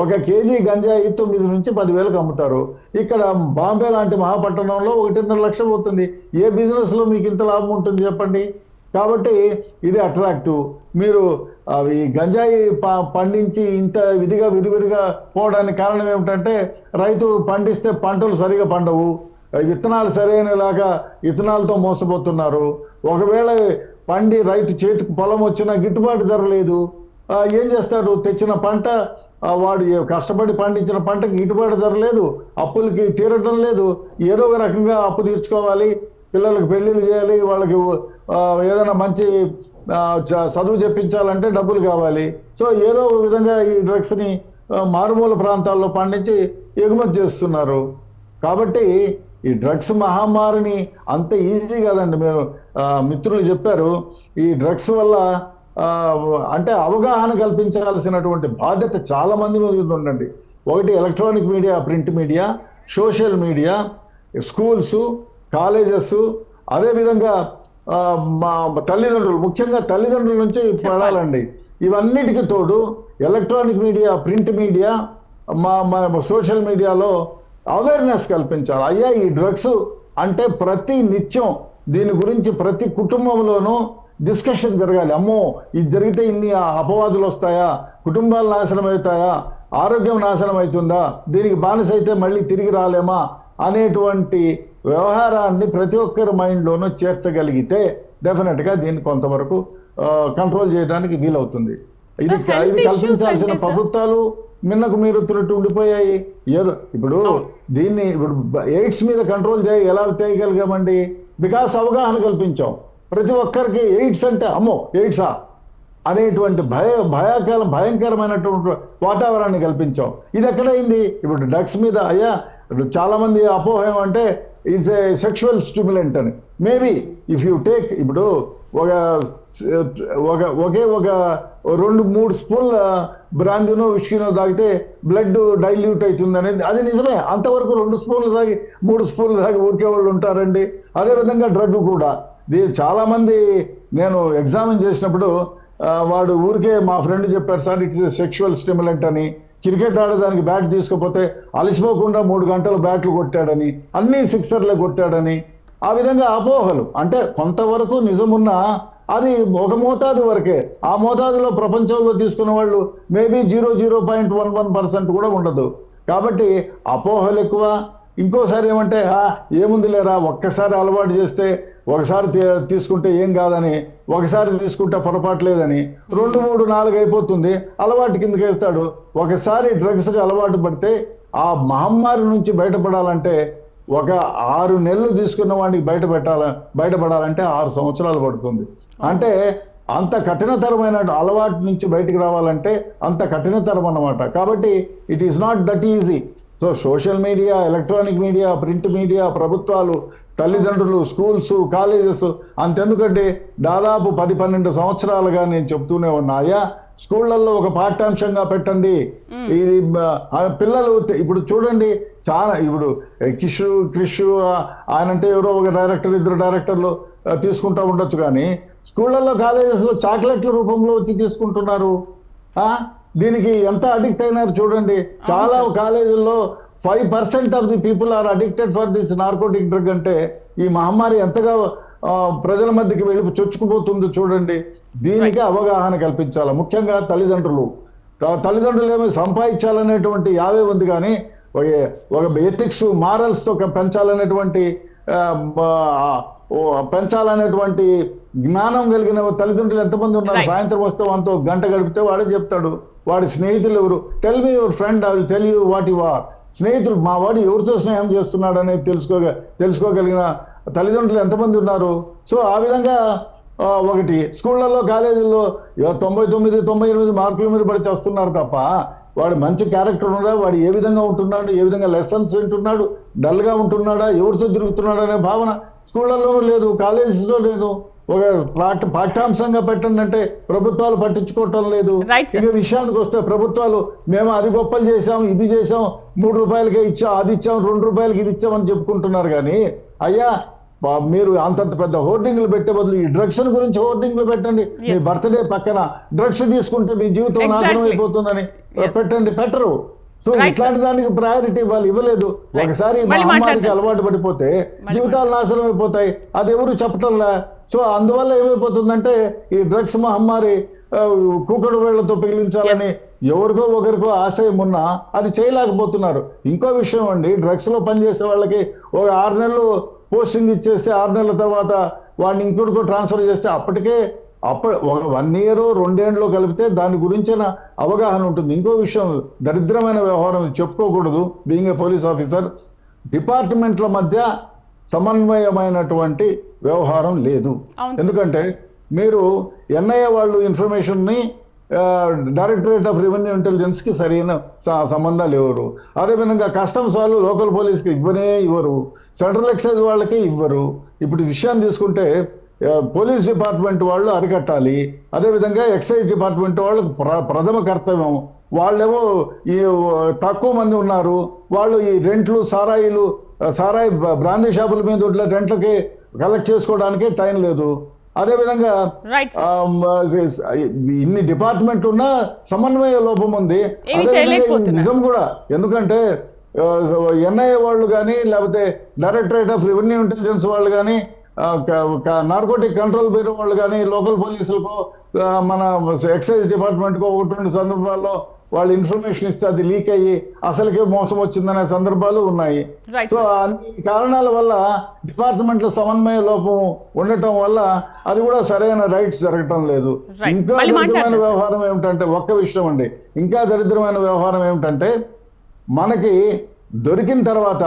Speaker 2: ఒక కేజీ గంజాయి తొమ్మిది నుంచి పదివేలకు అమ్ముతారు. ఇక్కడ బాంబే లాంటి మహాపట్టణంలో ఒకటిన్నర లక్షలు అవుతుంది ఏ బిజినెస్లో మీకు ఇంత లాభం ఉంటుంది చెప్పండి? కాబట్టి ఇది అట్రాక్టివ్ మీరు అవి గంజాయి ప- పండించి ఇంత విధిగా విరివిరిగా పోవడానికి కారణం ఏమిటంటే రైతు పండిస్తే పంటలు సరిగా పండవు. విత్తనాలు సరైనలాగా విత్తనాలతో మోసపోతున్నారు. ఒకవేళ పండి రైతు చేతికి పొలం వచ్చినా గిట్టుబాటు ధర లేదు. ఏం చేస్తాడు? తెచ్చిన పంట వాడు కష్టపడి పండించిన పంటకి గిట్టుబాటు ధర లేదు అప్పులకి తీరటం లేదు. ఏదో ఒక రకంగా అప్పు తీర్చుకోవాలి పిల్లలకు పెళ్ళిళ్ళు చేయాలి వాళ్ళకి ఏదైనా మంచి చ- చదువు చెప్పించాలంటే డబ్బులు కావాలి. సో ఏదో ఒక విధంగా ఈ డ్రగ్స్ని మారుమూల ప్రాంతాల్లో పండించి ఎగుమతి చేస్తున్నారు. కాబట్టి ఈ డ్రగ్స్ మహమ్మారిని అంత ఈజీ కాదండి. మీరు మిత్రులు చెప్పారు ఈ డ్రగ్స్ వల్ల అంటే అవగాహన కల్పించాల్సినటువంటి బాధ్యత చాలా మంది మీద ఉందండి ఒకటి electronic media print media social media schools colleges అదేవిధంగా మా తల్లిదండ్రులు ముఖ్యంగా తల్లిదండ్రుల నుంచి పడాలండి. ఇవన్నిటికి తోడు ఎలక్ట్రానిక్ మీడియా ప్రింట్ మీడియా మా మా సోషల్ మీడియాలో అవేర్నెస్ కల్పించాలి. అయ్యా ఈ డ్రగ్స్ అంటే ప్రతి నిత్యం దీని గురించి ప్రతి కుటుంబంలోనూ డిస్కషన్ జరగాలి. అమ్మో ఇది జరిగితే ఇన్ని అపవాదులు వస్తాయా? కుటుంబాలు నాశనం అవుతాయా? ఆరోగ్యం నాశనం అవుతుందా? దీనికి బానిస అయితే మళ్ళీ తిరిగి రాలేమా? అనేటువంటి వ్యవహారాన్ని ప్రతి ఒక్కరి మైండ్లోనూ చేర్చగలిగితే డెఫినెట్గా దీన్ని కొంతవరకు కంట్రోల్ చేయడానికి వీలవుతుంది. ఇది ఇది కల్పించాల్సిన? ప్రభుత్వాలు మిన్నకు మీరు తిన్నట్టు ఉండిపోయాయి. ఏదో ఇప్పుడు దీన్ని ఇప్పుడు ఎయిడ్స్ మీద కంట్రోల్ చేయ ఎలా చేయగలిగామండి? బికాస్ అవగాహన కల్పించాం. ప్రతి ఒక్కరికి ఎయిడ్స్ అంటే అమ్మో ఎయిడ్సా? అనేటువంటి భయ భయాకాల భయంకరమైనటువంటి వాతావరణాన్ని కల్పించాం. ఇది ఎక్కడైంది? ఇప్పుడు డ్రగ్స్ మీద అయ్యా ఇప్పుడు అపోహం అంటే అపోహ ఇట్స్ ఏ సెక్షువల్ స్టిమ్యులెంట్ అని. మేబీ ఇఫ్ యూ టేక్ ఇప్పుడు ఒక ఒక ఒకే ఒక రెండు మూడు స్పూన్ల బ్రాందీనో విష్కినో తాగితే బ్లడ్ డైల్యూట్ అవుతుంది అనేది అది నిజమే. అంతవరకు రెండు స్పూన్లు తాగి మూడు స్పూన్లు తాగి ఊరికే వాళ్ళు ఉంటారండి. అదేవిధంగా డ్రగ్ కూడా. దీ- చాలా మంది నేను ఎగ్జామిన్ చేసినప్పుడు వాడు ఊరికే మా ఫ్రెండ్ చెప్పారు సార్ ఇట్స్ సెక్షువల్ స్టిమ్యులెంట్ అని. క్రికెట్ ఆడేదానికి బ్యాట్ తీసుకోపోతే అలసిపోకుండా మూడు గంటలు బ్యాట్లు కొట్టాడని అన్ని సిక్సర్లే కొట్టాడని. ఆ విధంగా అపోహలు. అంటే కొంతవరకు నిజమున్నా అది ఒక మోతాదు వరకే. ఆ మోతాదులో ప్రపంచంలో తీసుకున్న వాళ్ళు maybe zero zero point one one percent కూడా ఉండదు. కాబట్టి అపోహలు ఎక్కువ ఇంకోసారి ఏమంటే ఏముంది లేరా ఒక్కసారి అలవాటు చేస్తే ఒకసారి తీసుకుంటే ఏం కాదని ఒకసారి తీసుకుంటే పొరపాటు లేదని రెండు మూడు నాలుగు అయిపోతుంది అలవాటు కిందకి వెళ్తాడు. ఒకసారి డ్రగ్స్కి అలవాటు పడితే ఆ మహమ్మారి నుంచి బయటపడాలంటే ఒక ఆరు నెలలు తీసుకున్న వాడికి బయట పెట్టాల బయటపడాలంటే ఆరు సంవత్సరాలు పడుతుంది. అంటే అంత కఠినతరమైన అలవాటు నుంచి బయటికి రావాలంటే అంత కఠినతరం అన్నమాట. కాబట్టి it is not that easy so social media electronic media print media ప్రభుత్వాలు తల్లిదండ్రులు స్కూల్స్ కాలేజెస్ అంతెందుకంటే దాదాపు పది పన్నెండు సంవత్సరాలుగా నేను చెప్తూనే ఉన్నాయా స్కూళ్ళల్లో ఒక పాఠ్యాంశంగా పెట్టండి. ఇది పిల్లలు ఇప్పుడు చూడండి చాలా ఇప్పుడు కిషు క్రిష్ ఆయనంటే ఎవరో ఒక డైరెక్టర్ ఇద్దరు డైరెక్టర్లు తీసుకుంటా ఉండొచ్చు కానీ స్కూళ్ళల్లో కాలేజెస్లో చాక్లెట్ల రూపంలో వచ్చి తీసుకుంటున్నారు. దీనికి ఎంత అడిక్ట్ అయినారు చూడండి. చాలా కాలేజీల్లో five percent of the people are addicted for this narcotic drug అంటే ఈ మహమ్మారి ఎంతగా ప్రజల మధ్యకి వెళ్ళి చొచ్చుకుపోతుందో చూడండి. దీనికి అవగాహన కల్పించాలి. ముఖ్యంగా తల్లిదండ్రులు. తల్లిదండ్రులు ఏమో సంపాదించాలనేటువంటి యావే ఉంది కానీ ఒక ఒక ఎథిక్స్ మారల్స్తో పెంచాలనేటువంటి పెంచాలనేటువంటి జ్ఞానం కలిగిన తల్లిదండ్రులు ఎంతమంది ఉన్నారు. సాయంత్రం వస్తే వాడితో గంట గడిపితే వాడే చెప్తాడు. వాడి స్నేహితులు ఎవరు? Tell me your friend I will tell you what you are స్నేహితుడు మా వాడు ఎవరితో స్నేహం చేస్తున్నాడు అనేది తెలుసుకోగ తెలుసుకోగలిగిన తల్లిదండ్రులు ఎంతమంది ఉన్నారు? సో ఆ విధంగా ఒకటి స్కూళ్ళల్లో కాలేజీల్లో తొంభై తొమ్మిది తొంభై ఎనిమిది మార్కుల మీద పడి చేస్తున్నారు తప్ప వాడు మంచి క్యారెక్టర్ ఉన్నాడా? వాడు ఏ విధంగా ఉంటున్నాడు? ఏ విధంగా లెసన్స్ వింటున్నాడు? డల్గా ఉంటున్నాడా? ఎవరితో తిరుగుతున్నాడు అనే భావన స్కూళ్ళల్లోనూ లేదు కాలేజీలో లేదు. ఒక పాఠ పాఠ్యాంశంగా పెట్టండి అంటే ప్రభుత్వాలు పట్టించుకోవటం లేదు. ఇక విషయానికి వస్తే ప్రభుత్వాలు మేము అది గొప్పలు చేసాం ఇది చేసాం మూడు రూపాయలకే ఇచ్చాం అది ఇచ్చాం రెండు రూపాయలకి ఇది ఇచ్చామని చెప్పుకుంటున్నారు కానీ అయ్యా మీరు అంతంత పెద్ద హోర్డింగ్లు పెట్టే బదులు ఈ డ్రగ్స్ గురించి హోర్డింగ్లు పెట్టండి మీ. బర్త్డే పక్కన డ్రగ్స్ తీసుకుంటే మీ జీవితం నాశనం. అయిపోతుందని. పెట్టండి పెట్టరు సో ఇట్లాంటి దానికి ప్రయారిటీ వాళ్ళు ఇవ్వలేదు. ఒకసారి మహమ్మారికి. అలవాటు పడిపోతే జీవితాలు నాశనం అయిపోతాయి. అది ఎవరు చెప్పటంలా? సో అందువల్ల ఏమైపోతుందంటే ఈ డ్రగ్స్ మహమ్మారి కూకడు వేళ్ళతో పిగిలించాలని ఎవరికో ఒకరికో ఆశయం ఉన్నా అది చేయలేకపోతున్నారు. ఇంకో విషయం అండి డ్రగ్స్లో పనిచేసే వాళ్ళకి ఒక ఆరు నెలలు పోస్టింగ్ ఇచ్చేస్తే ఆరు నెలల తర్వాత వాడిని ఇంకొకటికో ట్రాన్స్ఫర్ చేస్తే అప్పటికే అప్పుడు ఒక వన్ ఇయర్ రెండేండ్లో కలిపితే దాని గురించిన అవగాహన ఉంటుంది. ఇంకో విషయం దరిద్రమైన వ్యవహారం చెప్పుకోకూడదు బీయింగ్ ఏ పోలీస్ ఆఫీసర్ డిపార్ట్మెంట్ల మధ్య సమన్వయమైనటువంటి వ్యవహారం లేదు. ఎందుకంటే మీరు ఎన్ఐఏ వాళ్ళు ఇన్ఫర్మేషన్ని డైరెక్టరేట్ ఆఫ్ రెవెన్యూ ఇంటెలిజెన్స్కి సరైన సంబంధాలు ఇవ్వరు. అదేవిధంగా కస్టమ్స్ వాళ్ళు లోకల్ పోలీస్కి ఇవ్వనే ఇవ్వరు. సెంట్రల్ ఎక్సైజ్ వాళ్ళకి ఇవ్వరు. ఇప్పుడు విషయాన్ని తీసుకుంటే పోలీస్ డిపార్ట్మెంట్ వాళ్ళు అరికట్టాలి. అదేవిధంగా ఎక్సైజ్ డిపార్ట్మెంట్ వాళ్ళకి ప్ర ప్రథమ కర్తవ్యం. వాళ్ళేమో ఈ తక్కువ మంది ఉన్నారు. వాళ్ళు ఈ రెంట్లు సారాయిలు సారాయి బ్రాందీ షాపుల మీద ఉండే రెంట్లకి కలెక్ట్ చేసుకోవడానికే టైం లేదు. అదేవిధంగా ఇన్ని డిపార్ట్మెంట్ ఉన్నా సమన్వయ లోపం ఉంది. నిజం కూడా. ఎందుకంటే ఎన్ఐఏ వాళ్ళు కానీ లేకపోతే డైరెక్టరేట్ ఆఫ్ రెవెన్యూ ఇంటెలిజెన్స్ వాళ్ళు కానీ నార్కోటిక్ కంట్రోల్ బ్యూరో వాళ్ళు కానీ లోకల్ పోలీసులకు మన ఎక్సైజ్ డిపార్ట్మెంట్కు ఒకటి రెండు సందర్భాల్లో వాళ్ళు ఇన్ఫర్మేషన్ ఇస్తే అది లీక్ అయ్యి అసలుకే మోసం వచ్చిందనే సందర్భాలు ఉన్నాయి సో అన్ని కారణాల వల్ల డిపార్ట్మెంట్ల సమన్వయ లోపం ఉండటం వల్ల అది కూడా సరైన రైట్స్ జరగటం లేదు. ఇంకా దరిద్రమైన. వ్యవహారం ఏమిటంటే ఒక్క విషయం అండి ఇంకా దరిద్రమైన వ్యవహారం ఏమిటంటే మనకి దొరికిన తర్వాత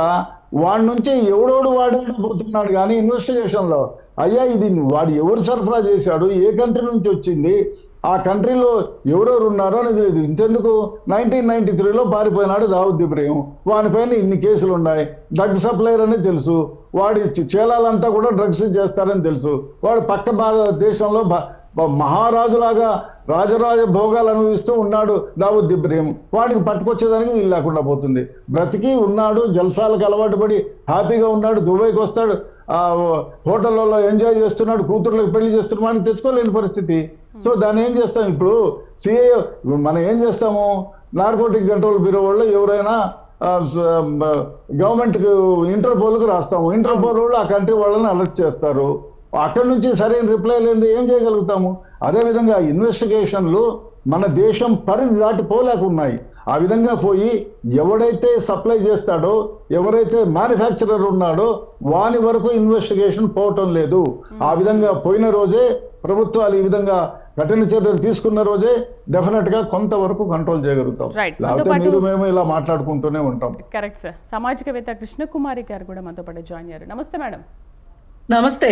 Speaker 2: వాడి నుంచి ఎవడోడు వాడాడు పోతున్నాడు కానీ ఇన్వెస్టిగేషన్లో అయ్యా ఇది వాడు ఎవరు సరఫరా చేశాడు ఏ కంట్రీ నుంచి వచ్చింది ఆ కంట్రీలో ఎవరెవరు ఉన్నారో అనేది లేదు. ఇంతెందుకు? నైన్టీన్ నైన్టీ త్రీలో పారిపోయినాడు దావుద్ ఇబ్రహీం. వానిపైన ఇన్ని కేసులు ఉన్నాయి. డ్రగ్ సప్లయర్ అని తెలుసు. వాడి చేలాలంతా కూడా డ్రగ్స్ చేస్తారని తెలుసు. వాడు పక్క భారత దేశంలో మహారాజులాగా రాజరాజ భోగాలు అనుభవిస్తూ ఉన్నాడు దావుద్ ఇబ్రహీం. వాడికి పట్టుకొచ్చేదానికి వీలు లేకుండా పోతుంది. బ్రతికి ఉన్నాడు జల్సాలకు అలవాటు పడి హ్యాపీగా ఉన్నాడు దుబాయ్కి వస్తాడు ఆ హోటళ్ళలో ఎంజాయ్ చేస్తున్నాడు కూతుర్లకు పెళ్ళి చేస్తున్నాడు తెచ్చుకోలేని పరిస్థితి. సో దాన్ని ఏం చేస్తాం ఇప్పుడు? సిఏ మనం ఏం చేస్తాము? నార్కోటిక్ కంట్రోల్ బ్యూరో వాళ్ళు ఎవరైనా గవర్నమెంట్ ఇంటర్పోల్కి రాస్తాము. ఇంటర్పోల్ వాళ్ళు ఆ కంట్రీ వాళ్ళని అలర్ట్ చేస్తారు. అక్కడి నుంచి సరైన రిప్లై లేనిది ఏం చేయగలుగుతాము? అదేవిధంగా ఇన్వెస్టిగేషన్లు మన దేశం పరిధి దాటి పోలేకున్నాయి. ఆ విధంగా పోయి ఎవడైతే సప్లై చేస్తాడో ఎవరైతే మ్యానుఫ్యాక్చరర్ ఉన్నాడో వాని వరకు ఇన్వెస్టిగేషన్ పోవటం లేదు. ఆ విధంగా పోయిన రోజే ప్రభుత్వాలు ఈ విధంగా కఠిన చర్యలు తీసుకున్న రోజే డెఫినెట్గా కొంతవరకు కంట్రోల్ చేయగలుగుతాం. లేకపోతే మీరు మేము ఇలా మాట్లాడుకుంటూనే ఉంటాం.
Speaker 1: కరెక్ట్ సార్ సామాజికవేత్త కృష్ణకుమారి గారు కూడా మనతో పాటు జాయిన్ అయ్యారు. నమస్తే మేడం.
Speaker 4: నమస్తే.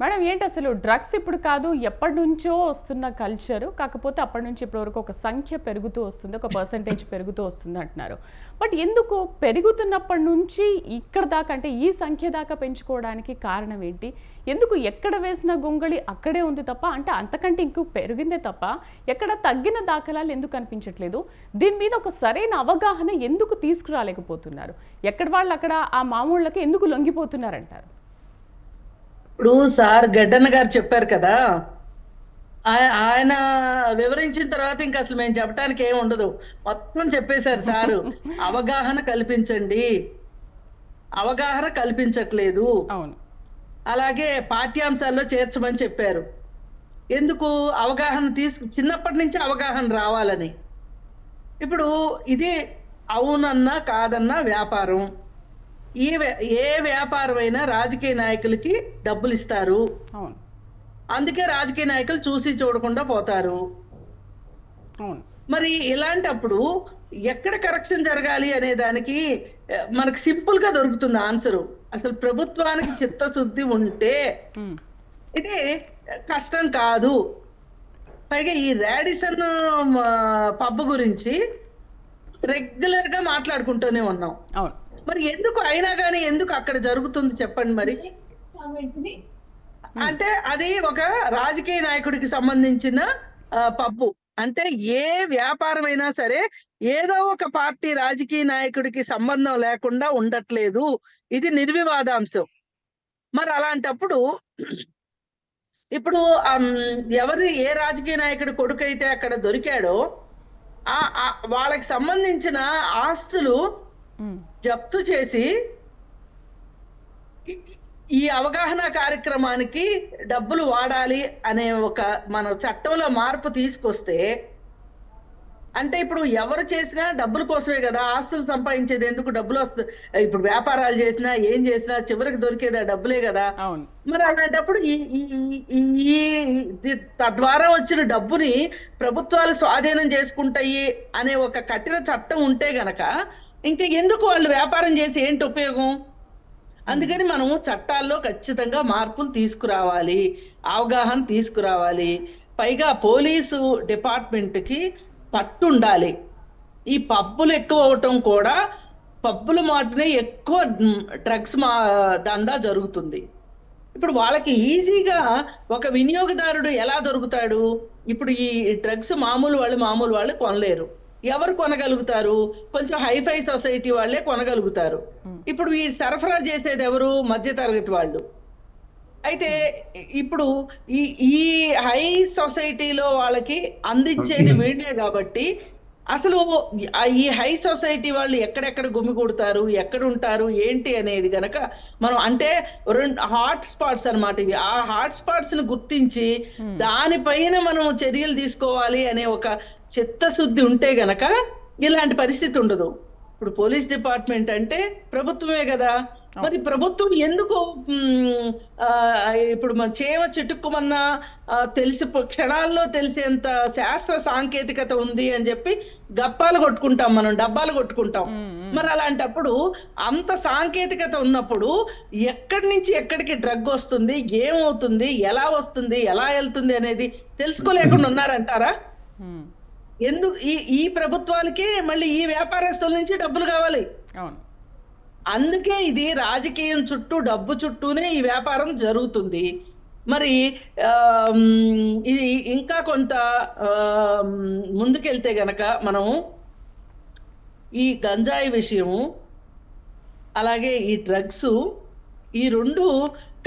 Speaker 1: మేడం ఏంటి అసలు డ్రగ్స్ ఇప్పుడు కాదు ఎప్పటి నుంచో వస్తున్న కల్చర్ కాకపోతే అప్పటి నుంచి ఇప్పటి వరకు ఒక సంఖ్య పెరుగుతూ వస్తుంది ఒక పర్సంటేజ్ పెరుగుతూ వస్తుంది అంటున్నారు. బట్ ఎందుకు పెరుగుతున్నప్పటి నుంచి ఇక్కడ దాకా అంటే ఈ సంఖ్య దాకా పెంచుకోవడానికి కారణం ఏంటి? ఎందుకు ఎక్కడ వేసిన గొంగళి అక్కడే ఉంది తప్ప అంటే అంతకంటే ఇంకో పెరిగిందే తప్ప ఎక్కడ తగ్గిన దాఖలాలు ఎందుకు అనిపించట్లేదు దీని మీద ఒక సరైన అవగాహన ఎందుకు తీసుకురాలేకపోతున్నారు? ఎక్కడ వాళ్ళు అక్కడ ఆ మామూళ్ళకి ఎందుకు లొంగిపోతున్నారంటారు?
Speaker 4: ఇప్పుడు సార్ గడ్డన్న గారు చెప్పారు కదా ఆయ- ఆయన వివరించిన తర్వాత ఇంకా అసలు మేము చెప్పడానికి ఏం ఉండదు. మొత్తం చెప్పేశారు సారు. అవగాహన కల్పించండి. అవగాహన కల్పించట్లేదు.
Speaker 1: అవును.
Speaker 4: అలాగే పాఠ్యాంశాల్లో చేర్చమని చెప్పారు. ఎందుకు? అవగాహన తీసుకు చిన్నప్పటి నుంచి అవగాహన రావాలని. ఇప్పుడు ఇది అవునన్నా కాదన్నా వ్యాపారం. ఈ ఏ వ్యాపారమైనా రాజకీయ నాయకులకి డబ్బులు ఇస్తారు అందుకే రాజకీయ నాయకులు చూసి చూడకుండా పోతారు. మరి ఇలాంటప్పుడు ఎక్కడ కరెక్షన్ జరగాలి అనే దానికి మనకు సింపుల్గా దొరుకుతుంది ఆన్సర్. అసలు ప్రభుత్వానికి చిత్తశుద్ధి ఉంటే. ఇది కష్టం కాదు. పైగా ఈ రాడిసన్ పబ్ గురించి రెగ్యులర్గా మాట్లాడుకుంటూనే ఉన్నాం.
Speaker 1: అవును.
Speaker 4: మరి ఎందుకు అయినా కానీ ఎందుకు అక్కడ జరుగుతుంది చెప్పండి మరి? అంటే అది ఒక రాజకీయ నాయకుడికి సంబంధించిన పబ్బు. అంటే ఏ వ్యాపారమైనా సరే ఏదో ఒక పార్టీ రాజకీయ నాయకుడికి సంబంధం లేకుండా ఉండట్లేదు. ఇది నిర్వివాదాంశం. మరి అలాంటప్పుడు ఇప్పుడు ఎవరి ఏ రాజకీయ నాయకుడి కొడుకు అయితే అక్కడ దొరికాడో ఆ వాళ్ళకి సంబంధించిన ఆస్తులు. జప్తు చేసి ఈ- అవగాహన కార్యక్రమానికి డబ్బులు వాడాలి అనే ఒక మన చట్టంలో మార్పు తీసుకొస్తే అంటే ఇప్పుడు ఎవరు చేసినా డబ్బుల కోసమే కదా ఆస్తులు సంపాదించేది ఎందుకు డబ్బులు వస్తుంది ఇప్పుడు వ్యాపారాలు చేసినా ఏం చేసినా చివరికి దొరికేది డబ్బులే కదా. మరి అలాంటప్పుడు ఈ తద్వారా వచ్చిన డబ్బుని ప్రభుత్వాలు స్వాధీనం చేసుకుంటాయి అనే ఒక కఠిన చట్టం ఉంటే గనక ఇంకా ఎందుకు వాళ్ళు వ్యాపారం చేసి ఏంటి ఉపయోగం? అందుకని మనము చట్టాల్లో ఖచ్చితంగా మార్పులు తీసుకురావాలి అవగాహన తీసుకురావాలి. పైగా పోలీసు డిపార్ట్మెంట్కి పట్టుండాలి ఈ పబ్బులు ఎక్కువ అవటం కూడా పబ్బుల మాటనే ఎక్కువ డ్రగ్స్ మా దందా జరుగుతుంది. ఇప్పుడు వాళ్ళకి ఈజీగా ఒక వినియోగదారుడు ఎలా దొరుకుతాడు? ఇప్పుడు ఈ డ్రగ్స్ మామూలు వాళ్ళు మామూలు వాళ్ళు కొనలేరు. ఎవరు కొనగలుగుతారు? కొంచెం హైఫై సొసైటీ వాళ్ళే కొనగలుగుతారు. ఇప్పుడు ఈ సరఫరా చేసేది ఎవరు? మధ్యతరగతి వాళ్ళు. అయితే ఇప్పుడు ఈ ఈ హై సొసైటీలో వాళ్ళకి అందించేది వీళ్ళే కాబట్టి అసలు ఈ హై సొసైటీ వాళ్ళు ఎక్కడెక్కడ గుమిగూడతారు ఎక్కడ ఉంటారు ఏంటి అనేది గనక మనం అంటే రెండు హాట్ స్పాట్స్ అన్నమాట ఇవి. ఆ హాట్ స్పాట్స్ని గుర్తించి దానిపైన మనం చర్యలు తీసుకోవాలి అనే ఒక చిత్తశుద్ధి ఉంటే గనక ఇలాంటి పరిస్థితి ఉండదు. ఇప్పుడు పోలీస్ డిపార్ట్మెంట్ అంటే ప్రభుత్వమే కదా. మరి ప్రభుత్వం ఎందుకు ఇప్పుడు మన చేవ చిటుక్కుమన్నా ఆ, తెలిసి క్షణాల్లో తెలిసేంత శాస్త్ర సాంకేతికత ఉంది అని చెప్పి గప్పాలు కొట్టుకుంటాం మనం డబ్బాలు కొట్టుకుంటాం. మరి అలాంటప్పుడు అంత సాంకేతికత ఉన్నప్పుడు ఎక్కడి నుంచి ఎక్కడికి డ్రగ్ వస్తుంది ఏమవుతుంది ఎలా వస్తుంది ఎలా వెళ్తుంది అనేది తెలుసుకోలేకుండా ఉన్నారంటారా? ఎందుకు ఈ ఈ ప్రభుత్వాలకి మళ్ళీ ఈ వ్యాపారస్తుల నుంచి డబ్బులు కావాలి.
Speaker 1: అవును.
Speaker 4: అందుకే ఇది రాజకీయం చుట్టూ డబ్బు చుట్టూనే ఈ వ్యాపారం జరుగుతుంది. మరి ఇది ఇంకా కొంత ముందుకెళ్తే గనక మనం ఈ గంజాయి విషయము అలాగే ఈ డ్రగ్స్ ఈ రెండు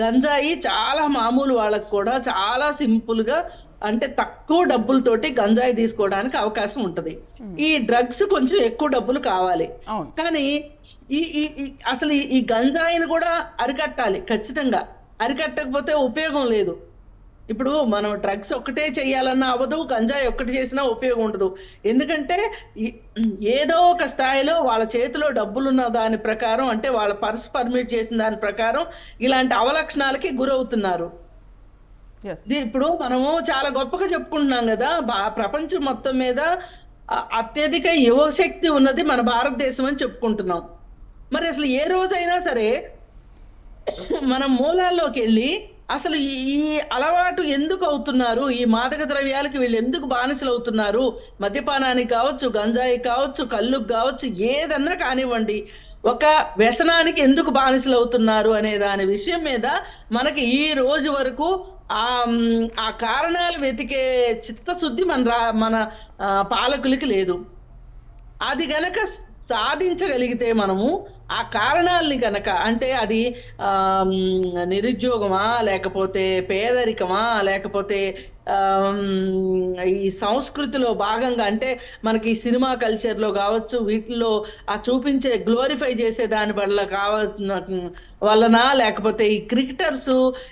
Speaker 4: గంజాయి చాలా మామూలు వాళ్ళకు కూడా చాలా సింపుల్గా అంటే తక్కువ డబ్బులతోటి గంజాయి తీసుకోవడానికి అవకాశం ఉంటది. ఈ డ్రగ్స్ కొంచెం ఎక్కువ డబ్బులు కావాలి. కానీ ఈ అసలు ఈ- గంజాయిని కూడా అరికట్టాలి ఖచ్చితంగా. అరికట్టకపోతే ఉపయోగం లేదు. ఇప్పుడు మనం డ్రగ్స్ ఒక్కటే చేయాలన్నా అవ్వదు గంజాయి ఒక్కటి చేసినా ఉపయోగం ఉండదు. ఎందుకంటే ఏదో ఒక స్థాయిలో వాళ్ళ చేతిలో డబ్బులున్న దాని ప్రకారం అంటే వాళ్ళ పర్స్ పర్మిట్ చేసిన దాని ప్రకారం ఇలాంటి అవలక్షణాలకి గురవుతున్నారు. ఇప్పుడు మనము చాలా గొప్పగా చెప్పుకుంటున్నాం కదా బా- ప్రపంచం మొత్తం మీద అత్యధిక యువశక్తి ఉన్నది మన భారతదేశం అని చెప్పుకుంటున్నాం. మరి అసలు ఏ రోజైనా సరే మనం మూలాల్లోకి వెళ్ళి అసలు ఈ ఈ అలవాటు ఎందుకు అవుతున్నారు? ఈ మాదక ద్రవ్యాలకి వీళ్ళు ఎందుకు బానిసలు అవుతున్నారు? మద్యపానానికి కావచ్చు గంజాయి కావచ్చు కళ్ళుకు కావచ్చు ఏదన్నా కానివ్వండి. ఒక వ్యసనానికి ఎందుకు బానిసలు అవుతున్నారు అనే దాని విషయం మీద మనకి ఈ రోజు వరకు ఆ ఆ కారణాలు వెతికే చిత్తశుద్ధి మన రా మన పాలకులకి లేదు. అది గనక సాధించగలిగితే మనము ఆ కారణాలని కనుక అంటే అది నిరుద్యోగమా లేకపోతే పేదరికమా లేకపోతే ఈ సంస్కృతిలో భాగంగా అంటే మనకి సినిమా కల్చర్లో కావచ్చు వీటిల్లో ఆ చూపించే గ్లోరిఫై చేసే దాని వల్ల కావ వలన లేకపోతే ఈ క్రికెటర్స్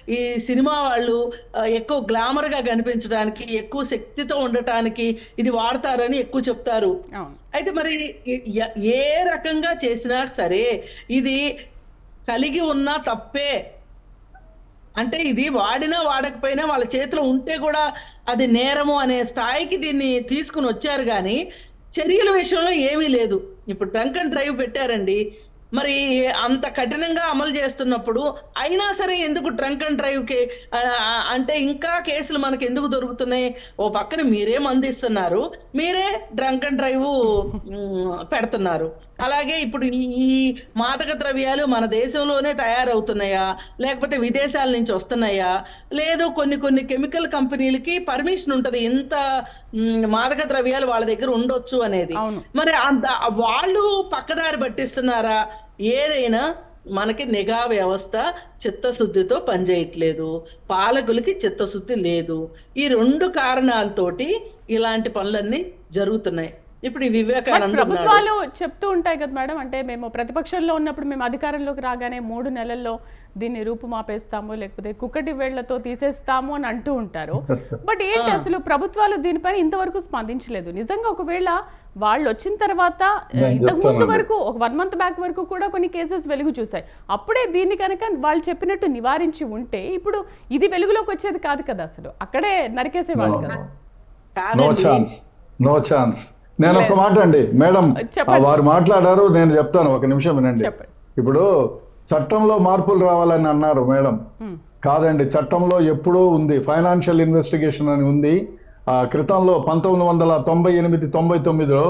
Speaker 4: ఈ సినిమా వాళ్ళు ఎక్కువ గ్లామర్గా కనిపించడానికి ఎక్కువ శక్తితో ఉండటానికి ఇది వాడతారని ఎక్కువ చెప్తారు. అయితే మరి ఏ రకంగా చేసినా సరే ఇది కలిగి ఉన్న తప్పే. అంటే ఇది వాడినా వాడకపోయినా వాళ్ళ చేతిలో ఉంటే కూడా అది నేరము అనే స్థాయికి దీన్ని తీసుకుని వచ్చారు కానీ చర్యల విషయంలో ఏమీ లేదు. ఇప్పుడు డ్రంక్ అండ్ డ్రైవ్ పెట్టారండి. మరి అంత కఠినంగా అమలు చేస్తున్నప్పుడు అయినా సరే ఎందుకు డ్రంక్ అండ్ డ్రైవ్కి అంటే ఇంకా కేసులు మనకి ఎందుకు దొరుకుతున్నాయి? ఓ పక్కన మీరే మందిస్తున్నారు మీరే డ్రంక్ అండ్ డ్రైవ్ పెడుతున్నారు. అలాగే ఇప్పుడు ఈ మాదక ద్రవ్యాలు మన దేశంలోనే తయారవుతున్నాయా? లేకపోతే విదేశాల నుంచి వస్తున్నాయా? లేదు కొన్ని కొన్ని కెమికల్ కంపెనీలకి పర్మిషన్ ఉంటది ఇంత మాదక ద్రవ్యాలు వాళ్ళ దగ్గర ఉండొచ్చు అనేది. మరి అంత వాళ్ళు పక్కదారి పట్టిస్తున్నారా? ఏదైనా మనకి నిఘా వ్యవస్థ చిత్తశుద్ధితో పనిచేయట్లేదు. పాలకులకి చిత్తశుద్ధి లేదు. ఈ రెండు కారణాలతోటి ఇలాంటి పనులన్నీ జరుగుతున్నాయి. ఇప్పుడు.
Speaker 1: ప్రభుత్వాలు చెప్తూ ఉంటాయి కదా మేడం అంటే మేము ప్రతిపక్షంలో ఉన్నప్పుడు మేము అధికారంలోకి రాగానే మూడు నెలల్లో దీన్ని రూపుమాపేస్తాము లేకపోతే కుక్కటి వేళ్ళతో తీసేస్తాము అని అంటూ ఉంటారు. బట్ ఏంటి అసలు ప్రభుత్వాలు దీనిపైన ఇంతవరకు స్పందించలేదు. నిజంగా ఒకవేళ వాళ్ళు వచ్చిన తర్వాత ఇంతకు ముందు. వరకు ఒక వన్ మంత్ బ్యాక్ వరకు కూడా కొన్ని కేసెస్ వెలుగు చూసాయి అప్పుడే దీన్ని కనుక వాళ్ళు చెప్పినట్టు నివారించి ఉంటే ఇప్పుడు ఇది వెలుగులోకి వచ్చేది కాదు కదా అసలు. అక్కడే నరికేసేవాళ్ళు కదా.
Speaker 2: నో
Speaker 4: కాదండి.
Speaker 2: ఛాన్స్ నో ఛాన్స్ నేను ఒక మాట అండి మేడం వారు మాట్లాడారు నేను చెప్తాను ఒక నిమిషం వినండి. ఇప్పుడు చట్టంలో మార్పులు రావాలని అన్నారు మేడం. కాదండి చట్టంలో ఎప్పుడూ ఉంది ఫైనాన్షియల్ ఇన్వెస్టిగేషన్ అని ఉంది. ఆ క్రితంలో పంతొమ్మిది వందల తొంభై ఎనిమిది తొంభై తొమ్మిదిలో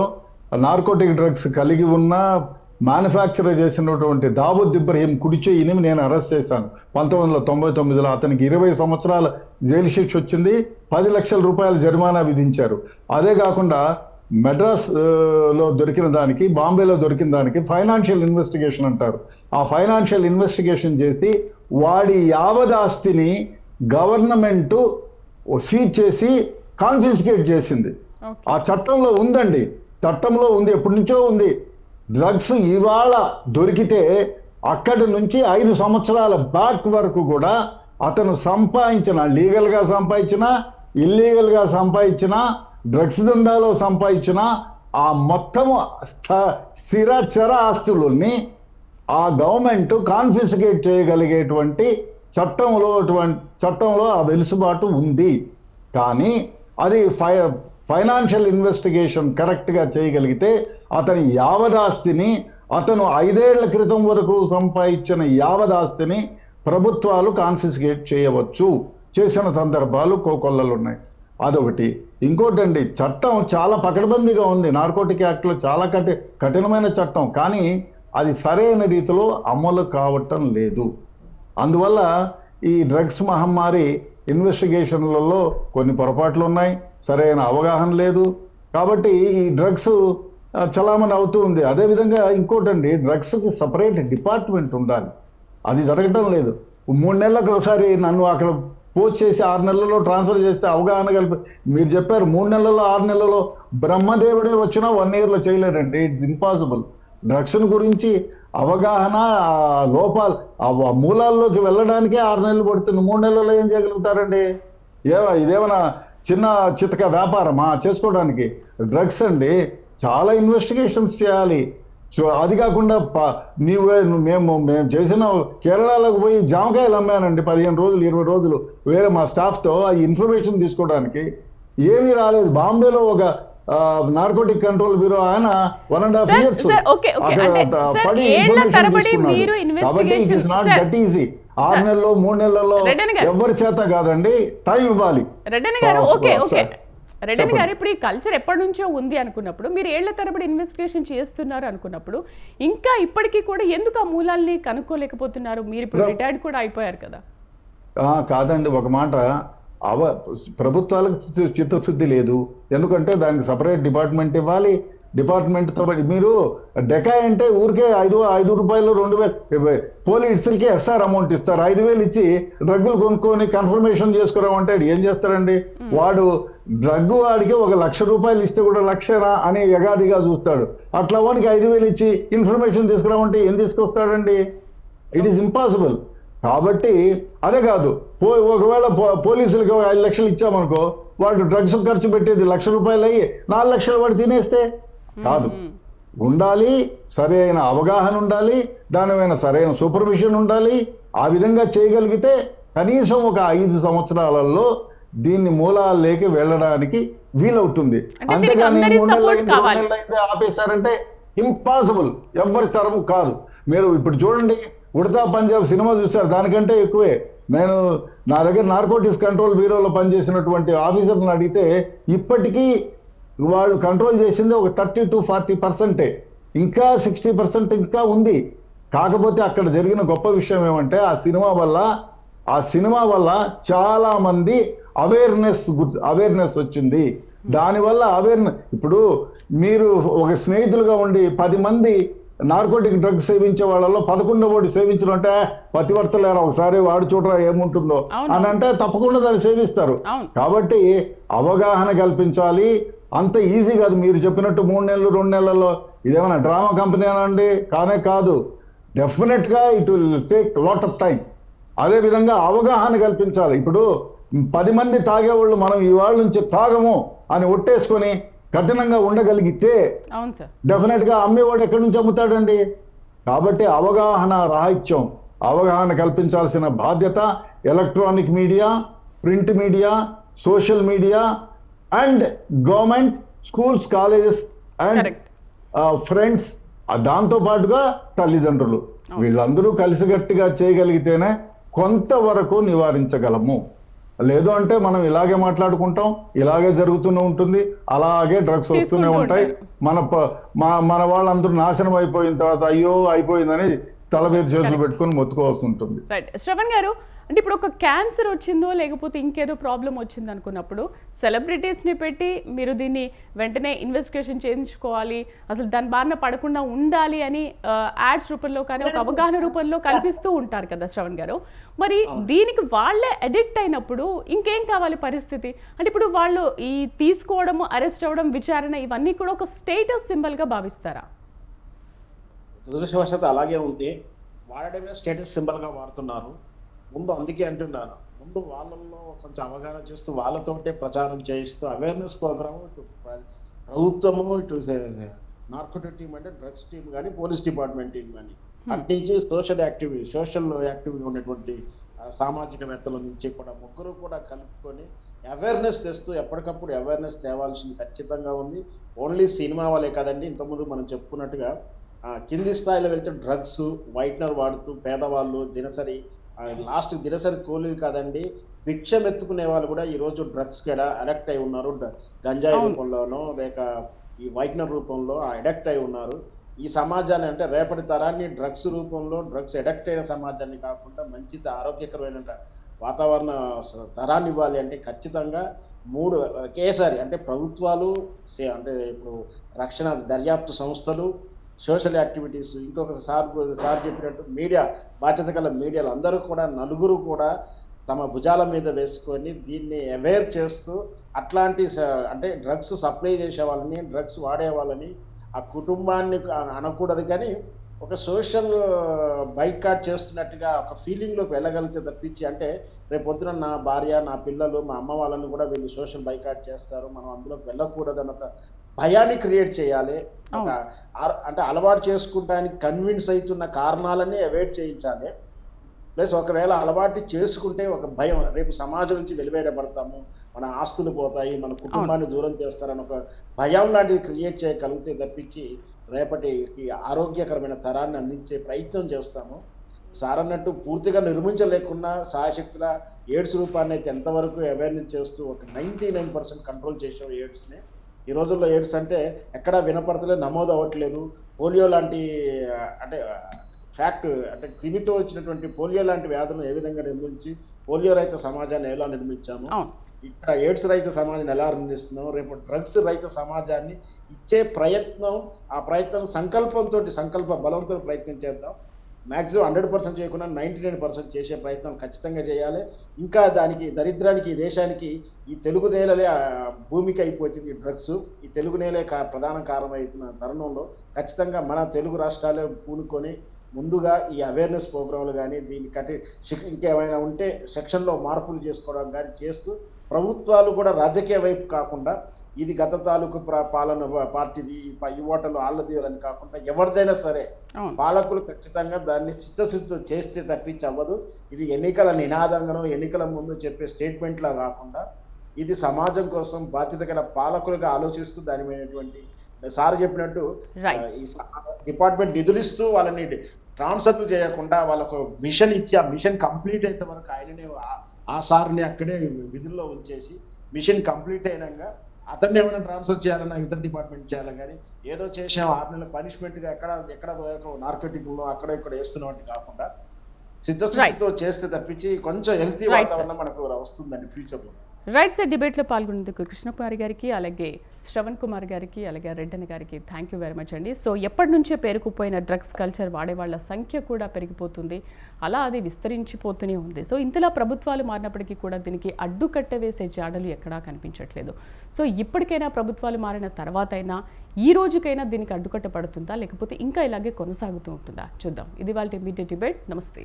Speaker 2: నార్కోటిక్ డ్రగ్స్ కలిగి ఉన్న మ్యానుఫ్యాక్చర్ చేసినటువంటి దావుద్ ఇబ్రహీం కుడి చెయ్యిని నేను అరెస్ట్ చేశాను. పంతొమ్మిది వందల తొంభై తొమ్మిదిలో అతనికి ఇరవై సంవత్సరాల జైలు శిక్ష వచ్చింది పది లక్షల రూపాయల జరిమానా విధించారు. అదే కాకుండా మెడ్రాస్లో దొరికిన దానికి బాంబేలో దొరికిన దానికి ఫైనాన్షియల్ ఇన్వెస్టిగేషన్ అంటారు. ఆ ఫైనాన్షియల్ ఇన్వెస్టిగేషన్ చేసి వాడి యావదాస్తిని గవర్నమెంట్ సీజ్ చేసి కాన్ఫిస్కేట్ చేసింది. ఆ చట్టంలో ఉందండి. చట్టంలో ఉంది. ఎప్పటి నుంచో ఉంది. డ్రగ్స్ ఇవాళ దొరికితే అక్కడి నుంచి ఐదు సంవత్సరాల బ్యాక్ వరకు కూడా అతను సంపాదించిన లీగల్గా సంపాదించిన ఇల్లీగల్గా సంపాదించిన డ్రగ్స్ దందాలో సంపాదించిన ఆ మొత్తము స్థ- స్థిర చర ఆస్తులని ఆ గవర్నమెంట్ కాన్ఫిస్కేట్ చేయగలిగేటువంటి చట్టంలో అటువంటి చట్టంలో ఆ వెలుసుబాటు ఉంది. కానీ అది ఫై ఫైనాన్షియల్ ఇన్వెస్టిగేషన్ కరెక్ట్గా చేయగలిగితే అతని యావదాస్తిని అతను ఐదేళ్ళ క్రితం వరకు సంపాదించిన యావదాస్తిని ప్రభుత్వాలు కాన్ఫిస్కేట్ చేయవచ్చు. చేసిన సందర్భాలు కోకొల్లలు ఉన్నాయి అదొకటి. ఇంకోటండి చట్టం చాలా పకడ్బందీగా ఉంది. నార్కోటిక్ యాక్ట్లో చాలా కఠి కఠినమైన చట్టం. కానీ అది సరైన రీతిలో అమలు కావటం లేదు. అందువల్ల ఈ డ్రగ్స్ మహమ్మారి ఇన్వెస్టిగేషన్లలో కొన్ని పొరపాట్లు ఉన్నాయి. సరైన అవగాహన లేదు. కాబట్టి ఈ డ్రగ్స్ చలామణి అవుతూ ఉంది. అదేవిధంగా ఇంకోటండి డ్రగ్స్కి సపరేట్ డిపార్ట్మెంట్ ఉండాలి. అది జరగటం లేదు. మూడు నెలలకు ఒకసారి నన్ను అక్కడ పోస్ట్ చేసి ఆరు నెలల్లో ట్రాన్స్ఫర్ చేస్తే అవగాహన కలిపి మీరు చెప్పారు మూడు నెలల్లో ఆరు నెలల్లో బ్రహ్మదేవుడే వచ్చినా వన్ ఇయర్లో చేయలేరండి. ఇట్స్ ఇంపాసిబుల్ డ్రగ్స్ గురించి అవగాహన లోపాలు ఆ మూలాల్లోకి వెళ్ళడానికే ఆరు నెలలు పడుతుంది. మూడు నెలల్లో ఏం చేయగలుగుతారండి? ఏవా ఇదేమన్నా చిన్న చితక వ్యాపారమా? చేసుకోవడానికి. డ్రగ్స్ అండి. చాలా ఇన్వెస్టిగేషన్స్ చేయాలి. సో అది కాకుండా నీవే మేము మేము చేసిన కేరళలోకి పోయి జామకాయలు అమ్మానండి పదిహేను రోజులు ఇరవై రోజులు వేరే మా స్టాఫ్తో ఆ ఇన్ఫర్మేషన్ తీసుకోవడానికి ఏమీ రాలేదు బాంబేలో ఒక నార్కోటిక్ కంట్రోల్ బ్యూరో ఆయన one and half years not
Speaker 1: sir.
Speaker 2: That easy ఆరు నెలల్లో మూడు నెలల్లో. ఎవరి చేత కాదండి టైం ఇవ్వాలి
Speaker 1: రెడ్డన్ గారు ఓకే. ఓకే
Speaker 2: చెప్పండి.
Speaker 1: గారు ఇప్పుడు ఈ కల్చర్ ఎప్పటి నుంచో ఉంది అనుకున్నప్పుడు మీరు ఏళ్ళ తరబడి ఇన్వెస్టిగేషన్ చేస్తున్నారు అనుకున్నప్పుడు ఇంకా ఇప్పటికీ కూడా ఎందుకు ఆ మూలాల్ని కనుక్కోలేకపోతున్నారు మీరు ఇప్పుడు. రిటైర్డ్ కూడా అయిపోయారు కదా
Speaker 2: ఆ, కాదండి ఒక మాట అవ ప్రభుత్వాలకు చిత్తశుద్ధి లేదు ఎందుకంటే దానికి సపరేట్ డిపార్ట్మెంట్ ఇవ్వాలి డిపార్ట్మెంట్తో పాటు మీరు డెకాయ్ అంటే ఊరికే ఐదు ఐదు రూపాయలు రెండు వేలు పోలీసులకి ఎస్ఆర్ అమౌంట్ ఇస్తారు. ఐదు వేలు ఇచ్చి డ్రగ్గులు కొనుక్కొని కన్ఫర్మేషన్ చేసుకురామంటే ఏం చేస్తారండి? వాడు డ్రగ్ వాడికి ఒక లక్ష రూపాయలు ఇస్తే కూడా లక్షరా అని యగాదిగా చూస్తాడు. అట్లా వాడికి ఐదు వేలు ఇచ్చి ఇన్ఫర్మేషన్ తీసుకురామంటే ఏం తీసుకొస్తాడండి? ఇట్ ఈస్ ఇంపాసిబుల్ కాబట్టి అదే కాదు. పో ఒకవేళ పోలీసులకి ఐదు లక్షలు ఇచ్చామనుకో వాడు డ్రగ్స్ ఖర్చు పెట్టేది లక్ష రూపాయలు అయ్యి నాలుగు లక్షలు వాడు తినేస్తే కాదు. ఉండాలి సరైన అవగాహన ఉండాలి దాని మీద సరైన సూపర్విజన్ ఉండాలి. ఆ విధంగా చేయగలిగితే కనీసం ఒక ఐదు సంవత్సరాలలో దీన్ని మూలాల్లోకి వెళ్ళడానికి వీలవుతుంది. మూడు అయింది, ఆపేశారంటే ఇంపాసిబుల్ ఎవరి తరం కాదు. మీరు ఇప్పుడు చూడండి ఉడతా పంజాబ్ సినిమా చూస్తారు దానికంటే ఎక్కువే. నేను నా దగ్గర నార్కోటిక్స్ కంట్రోల్ బ్యూరోలో పనిచేసినటువంటి ఆఫీసర్ని అడిగితే ఇప్పటికీ వాళ్ళు కంట్రోల్ చేసింది ఒక థర్టీ టు ఫార్టీ పర్సెంటే ఇంకా సిక్స్టీ పర్సెంట్ ఇంకా ఉంది. కాకపోతే అక్కడ జరిగిన గొప్ప విషయం ఏమంటే ఆ సినిమా వల్ల ఆ సినిమా వల్ల చాలా మంది అవేర్నెస్ అవేర్నెస్ వచ్చింది. దానివల్ల అవేర్నెస్ ఇప్పుడు మీరు ఒక స్నేహితులుగా ఉండి పది మంది నార్కోటిక్ డ్రగ్స్ సేవించే వాళ్ళలో పదకొండవ వాడు సేవించడం అంటే పతివర్తలేరా ఒకసారి వాడు చూడరా ఏముంటుందో. అని అంటే తప్పకుండా దాన్ని సేవిస్తారు. కాబట్టి అవగాహన కల్పించాలి. అంత ఈజీ కాదు. మీరు చెప్పినట్టు మూడు నెలలు రెండు నెలల్లో ఇదేమైనా డ్రామా కంపెనీ అనండి? కానే కాదు. డెఫినెట్గా it will take lot of time అదే విధంగా అవగాహన కల్పించాలి. ఇప్పుడు పది మంది తాగేవాళ్ళు మనం ఇవాళ నుంచి తాగము అని ఒట్టేసుకొని కఠినంగా ఉండగలిగితే డెఫినెట్గా అమ్మేవాడు ఎక్కడి నుంచి అమ్ముతాడండి? కాబట్టి అవగాహన రాహిత్యం అవగాహన కల్పించాల్సిన బాధ్యత electronic media print media social media and government schools colleges and friends. దాంతో పాటుగా తల్లిదండ్రులు. వీళ్ళందరూ కలిసిగట్టిగా చేయగలిగితేనే కొంతవరకు నివారించగలము. లేదు అంటే మనం ఇలాగే మాట్లాడుకుంటాం ఇలాగే జరుగుతూనే ఉంటుంది అలాగే డ్రగ్స్ వస్తూనే ఉంటాయి. మన మన వాళ్ళందరూ నాశనం అయిపోయిన తర్వాత అయ్యో అయిపోయిందని తల మీద చేతులు. పెట్టుకొని మొత్తుకోవాల్సి ఉంటుంది.
Speaker 1: రైట్ శ్రవణ్ గారు అంటే ఇప్పుడు ఒక క్యాన్సర్ వచ్చిందో లేకపోతే ఇంకేదో ప్రాబ్లం వచ్చింది అనుకున్నప్పుడు సెలబ్రిటీస్ని పెట్టి మీరు దీన్ని వెంటనే ఇన్వెస్టిగేషన్ చేయించుకోవాలి అసలు దాని బారిన పడకుండా ఉండాలి అని యాడ్స్ రూపంలో కానీ ఒక అవగాహన రూపంలో కల్పిస్తూ ఉంటారు కదా శ్రవణ్ గారు. మరి దీనికి వాళ్ళే అడిక్ట్ అయినప్పుడు ఇంకేం కావాలి పరిస్థితి? అంటే ఇప్పుడు వాళ్ళు ఈ తీసుకోవడం అరెస్ట్ అవ్వడం విచారణ ఇవన్నీ కూడా ఒక స్టేటస్ సింబల్గా భావిస్తారా?
Speaker 3: దురదృష్టవశాత్తు అలాగే ఉంది వాడడమే స్టేటస్ సింబల్గా వాడుతున్నారు. ముందు అందుకే అంటున్నాను. ముందు వాళ్ళల్లో కొంచెం అవగాహన చేస్తూ వాళ్ళతోటే ప్రచారం చేయిస్తూ అవేర్నెస్ ప్రోగ్రామ్ ఇటు ప్ర- ప్రభుత్వము ఇటు నార్కోటిక్ టీం అంటే డ్రగ్స్ టీం కానీ పోలీస్ డిపార్ట్మెంట్ టీం కానీ అటు నుంచి సోషల్ యాక్టివిటీ సోషల్ యాక్టివిటీ ఉన్నటువంటి సామాజికవేత్తల నుంచి కూడా ముగ్గురు కూడా కలుపుకొని అవేర్నెస్ తెస్తూ ఎప్పటికప్పుడు అవేర్నెస్ తేవాల్సింది ఖచ్చితంగా ఉంది. ఓన్లీ సినిమా వాళ్ళే కాదండి. ఇంతకుముందు మనం చెప్పుకున్నట్టుగా కింది స్థాయిలో వెళ్తే డ్రగ్స్ వైట్నర్ వాడుతూ పేదవాళ్ళు దినసరి లాస్ట్ దినసరి కూలీలు కాదండి భిక్షం ఎత్తుకునే వాళ్ళు కూడా ఈ రోజు డ్రగ్స్కి అడక్ట్ అయి ఉన్నారు గంజాయి. రూపంలోనో లేక ఈ వైట్నర్ రూపంలో అడక్ట్ అయి ఉన్నారు ఈ సమాజాన్ని అంటే రేపటి తరాన్ని డ్రగ్స్ రూపంలో డ్రగ్స్ అడక్ట్ అయిన సమాజాన్ని కాకుండా మంచి ఆరోగ్యకరమైన వాతావరణ తరాన్ని ఇవ్వాలి అంటే ఖచ్చితంగా మూడు ఒకేసారి అంటే ప్రభుత్వాలు సే- అంటే ఇప్పుడు రక్షణ దర్యాప్తు సంస్థలు సోషల్ యాక్టివిటీస్ ఇంకొక సార్ సార్ చెప్పినట్టు మీడియా బాధ్యత గల మీడియాలు అందరూ కూడా నలుగురు కూడా తమ భుజాల మీద వేసుకొని దీన్ని అవేర్ చేస్తూ అట్లాంటి అంటే డ్రగ్స్ సప్లై చేసే వాళ్ళని డ్రగ్స్ వాడే వాళ్ళని ఆ కుటుంబాన్ని అనకూడదు కానీ ఒక సోషల్ బైకాట్ చేస్తున్నట్టుగా ఒక ఫీలింగ్లోకి వెళ్ళగలిగితే తప్పించి అంటే రేపు పొద్దున నా భార్య నా పిల్లలు మా అమ్మ వాళ్ళని కూడా వీళ్ళు సోషల్ బైకాట్ చేస్తారు. మనం అందులోకి వెళ్ళకూడదు అని ఒక భయాన్ని క్రియేట్ చేయాలి. అంటే అలవాటు చేసుకుంటానికి కన్విన్స్ అవుతున్న కారణాలన్నీ అవాయిడ్ చేయించాలి. ప్లస్ ఒకవేళ అలవాటు చేసుకుంటే ఒక భయం రేపు సమాజం నుంచి వెలివేయబడతాము మన ఆస్తులు పోతాయి మన కుటుంబాన్ని దూరం చేస్తారని ఒక భయం లాంటిది క్రియేట్ చేయగలిగితే తప్పించి రేపటి ఈ ఆరోగ్యకరమైన తరాన్ని అందించే ప్రయత్నం చేస్తాము. సార్ అన్నట్టు పూర్తిగా నిర్మించలేకున్నా సాయశక్తుల ఎయిడ్స్ రూపాన్ని అయితే ఎంతవరకు అవేర్నెస్ చేస్తూ ఒక నైంటీ నైన్ పర్సెంట్ కంట్రోల్ చేసాం ఎయిడ్స్ని. ఈ రోజుల్లో ఎయిడ్స్ అంటే ఎక్కడా వినపడతలేదు నమోదు అవ్వట్లేదు పోలియో లాంటి అంటే ఫ్యాక్ట్ అంటే క్రిమితో వచ్చినటువంటి పోలియో లాంటి వ్యాధులను ఏ విధంగా నిర్మించి పోలియో రహిత సమాజాన్ని ఎలా నిర్మించాము ఇక్కడ ఎయిడ్స్ రహిత సమాజాన్ని ఎలా నిర్మిస్తున్నాం రేపు డ్రగ్స్ రహిత సమాజాన్ని ఇచ్చే ప్రయత్నం ఆ ప్రయత్నం సంకల్పంతో సంకల్ప బలంతో ప్రయత్నం చేద్దాం. మాక్సిమం హండ్రెడ్ పర్సెంట్ చేయకుండా నైంటీ నైన్ పర్సెంట్ చేసే ప్రయత్నం ఖచ్చితంగా చేయాలి. ఇంకా దానికి దరిద్రానికి దేశానికి ఈ తెలుగు నేలలే భూమికి అయిపోతుంది ఈ డ్రగ్స్. ఈ తెలుగు నేలే కా ప్రధాన కారణమవుతున్న తరుణంలో ఖచ్చితంగా మన తెలుగు రాష్ట్రాలే పూనుకొని ముందుగా ఈ అవేర్నెస్ ప్రోగ్రాంలు కానీ దీన్ని కట్టి ఇంకేమైనా ఉంటే సెక్షన్లో మార్పులు చేసుకోవడం కానీ చేస్తూ ప్రభుత్వాలు కూడా రాజకీయ వైపు కాకుండా ఇది గత తాలూకు పాలన పార్టీది ఓటర్లు ఆళ్ళది అని కాకుండా ఎవరిదైనా సరే పాలకులు ఖచ్చితంగా దాన్ని సిద్ధసిద్ధు చేస్తే తప్పించి అవ్వదు ఇది ఎన్నికల నినాదంగానో ఎన్నికల ముందు చెప్పే statement లా కాకుండా ఇది సమాజం కోసం బాధ్యత గల పాలకులుగా ఆలోచిస్తూ దాని మీదటువంటి సార్ చెప్పినట్టు డిపార్ట్మెంట్ నిధులు ఇస్తూ వాళ్ళని ట్రాన్స్ఫర్ చేయకుండా వాళ్ళకు మిషన్ ఇచ్చి ఆ మిషన్ కంప్లీట్ అయిన వరకు ఆయననే ఆ- ఆ సార్ని అక్కడే విధుల్లో ఉంచేసి మిషన్ కంప్లీట్ అయినాక అతన్ని ఏమైనా ట్రాన్స్ఫర్ చేయాలన్నా ఇతర డిపార్ట్మెంట్ చేయాలి కానీ ఏదో చేసాం ఆరు నెలల పనిష్మెంట్గా ఎక్కడ ఎక్కడ నార్కటిక్లో అక్కడ ఇక్కడ వేస్తున్నాం అంటే కాకుండా సిద్ధస్థితితో చేస్తే తప్పించి కొంచెం హెల్తీ. వాతావరణం మనకు వస్తుందండి ఫ్యూచర్లో
Speaker 1: రైట్ సైడ్ డిబేట్లో పాల్గొనేందుకు కృష్ణకుమారి గారికి అలాగే శ్రవణ్ కుమార్ గారికి అలాగే రెడ్డన్ గారికి థ్యాంక్ యూ వెరీ మచ్ అండి. సో ఎప్పటి నుంచే పేరుకుపోయిన డ్రగ్స్ కల్చర్ వాడే వాళ్ళ సంఖ్య కూడా పెరిగిపోతుంది. అలా అది విస్తరించిపోతూనే ఉంది. సో ఇంతలా ప్రభుత్వాలు మారినప్పటికీ కూడా దీనికి అడ్డుకట్ట వేసే జాడలు ఎక్కడా కనిపించట్లేదు. సో ఇప్పటికైనా ప్రభుత్వాలు మారిన తర్వాత అయినా ఈ రోజుకైనా దీనికి అడ్డుకట్ట పడుతుందా? లేకపోతే ఇంకా ఇలాగే కొనసాగుతూ ఉంటుందా? చూద్దాం. ఇది వాళ్ళ ఇమీడియట్ డిబేట్ నమస్తే.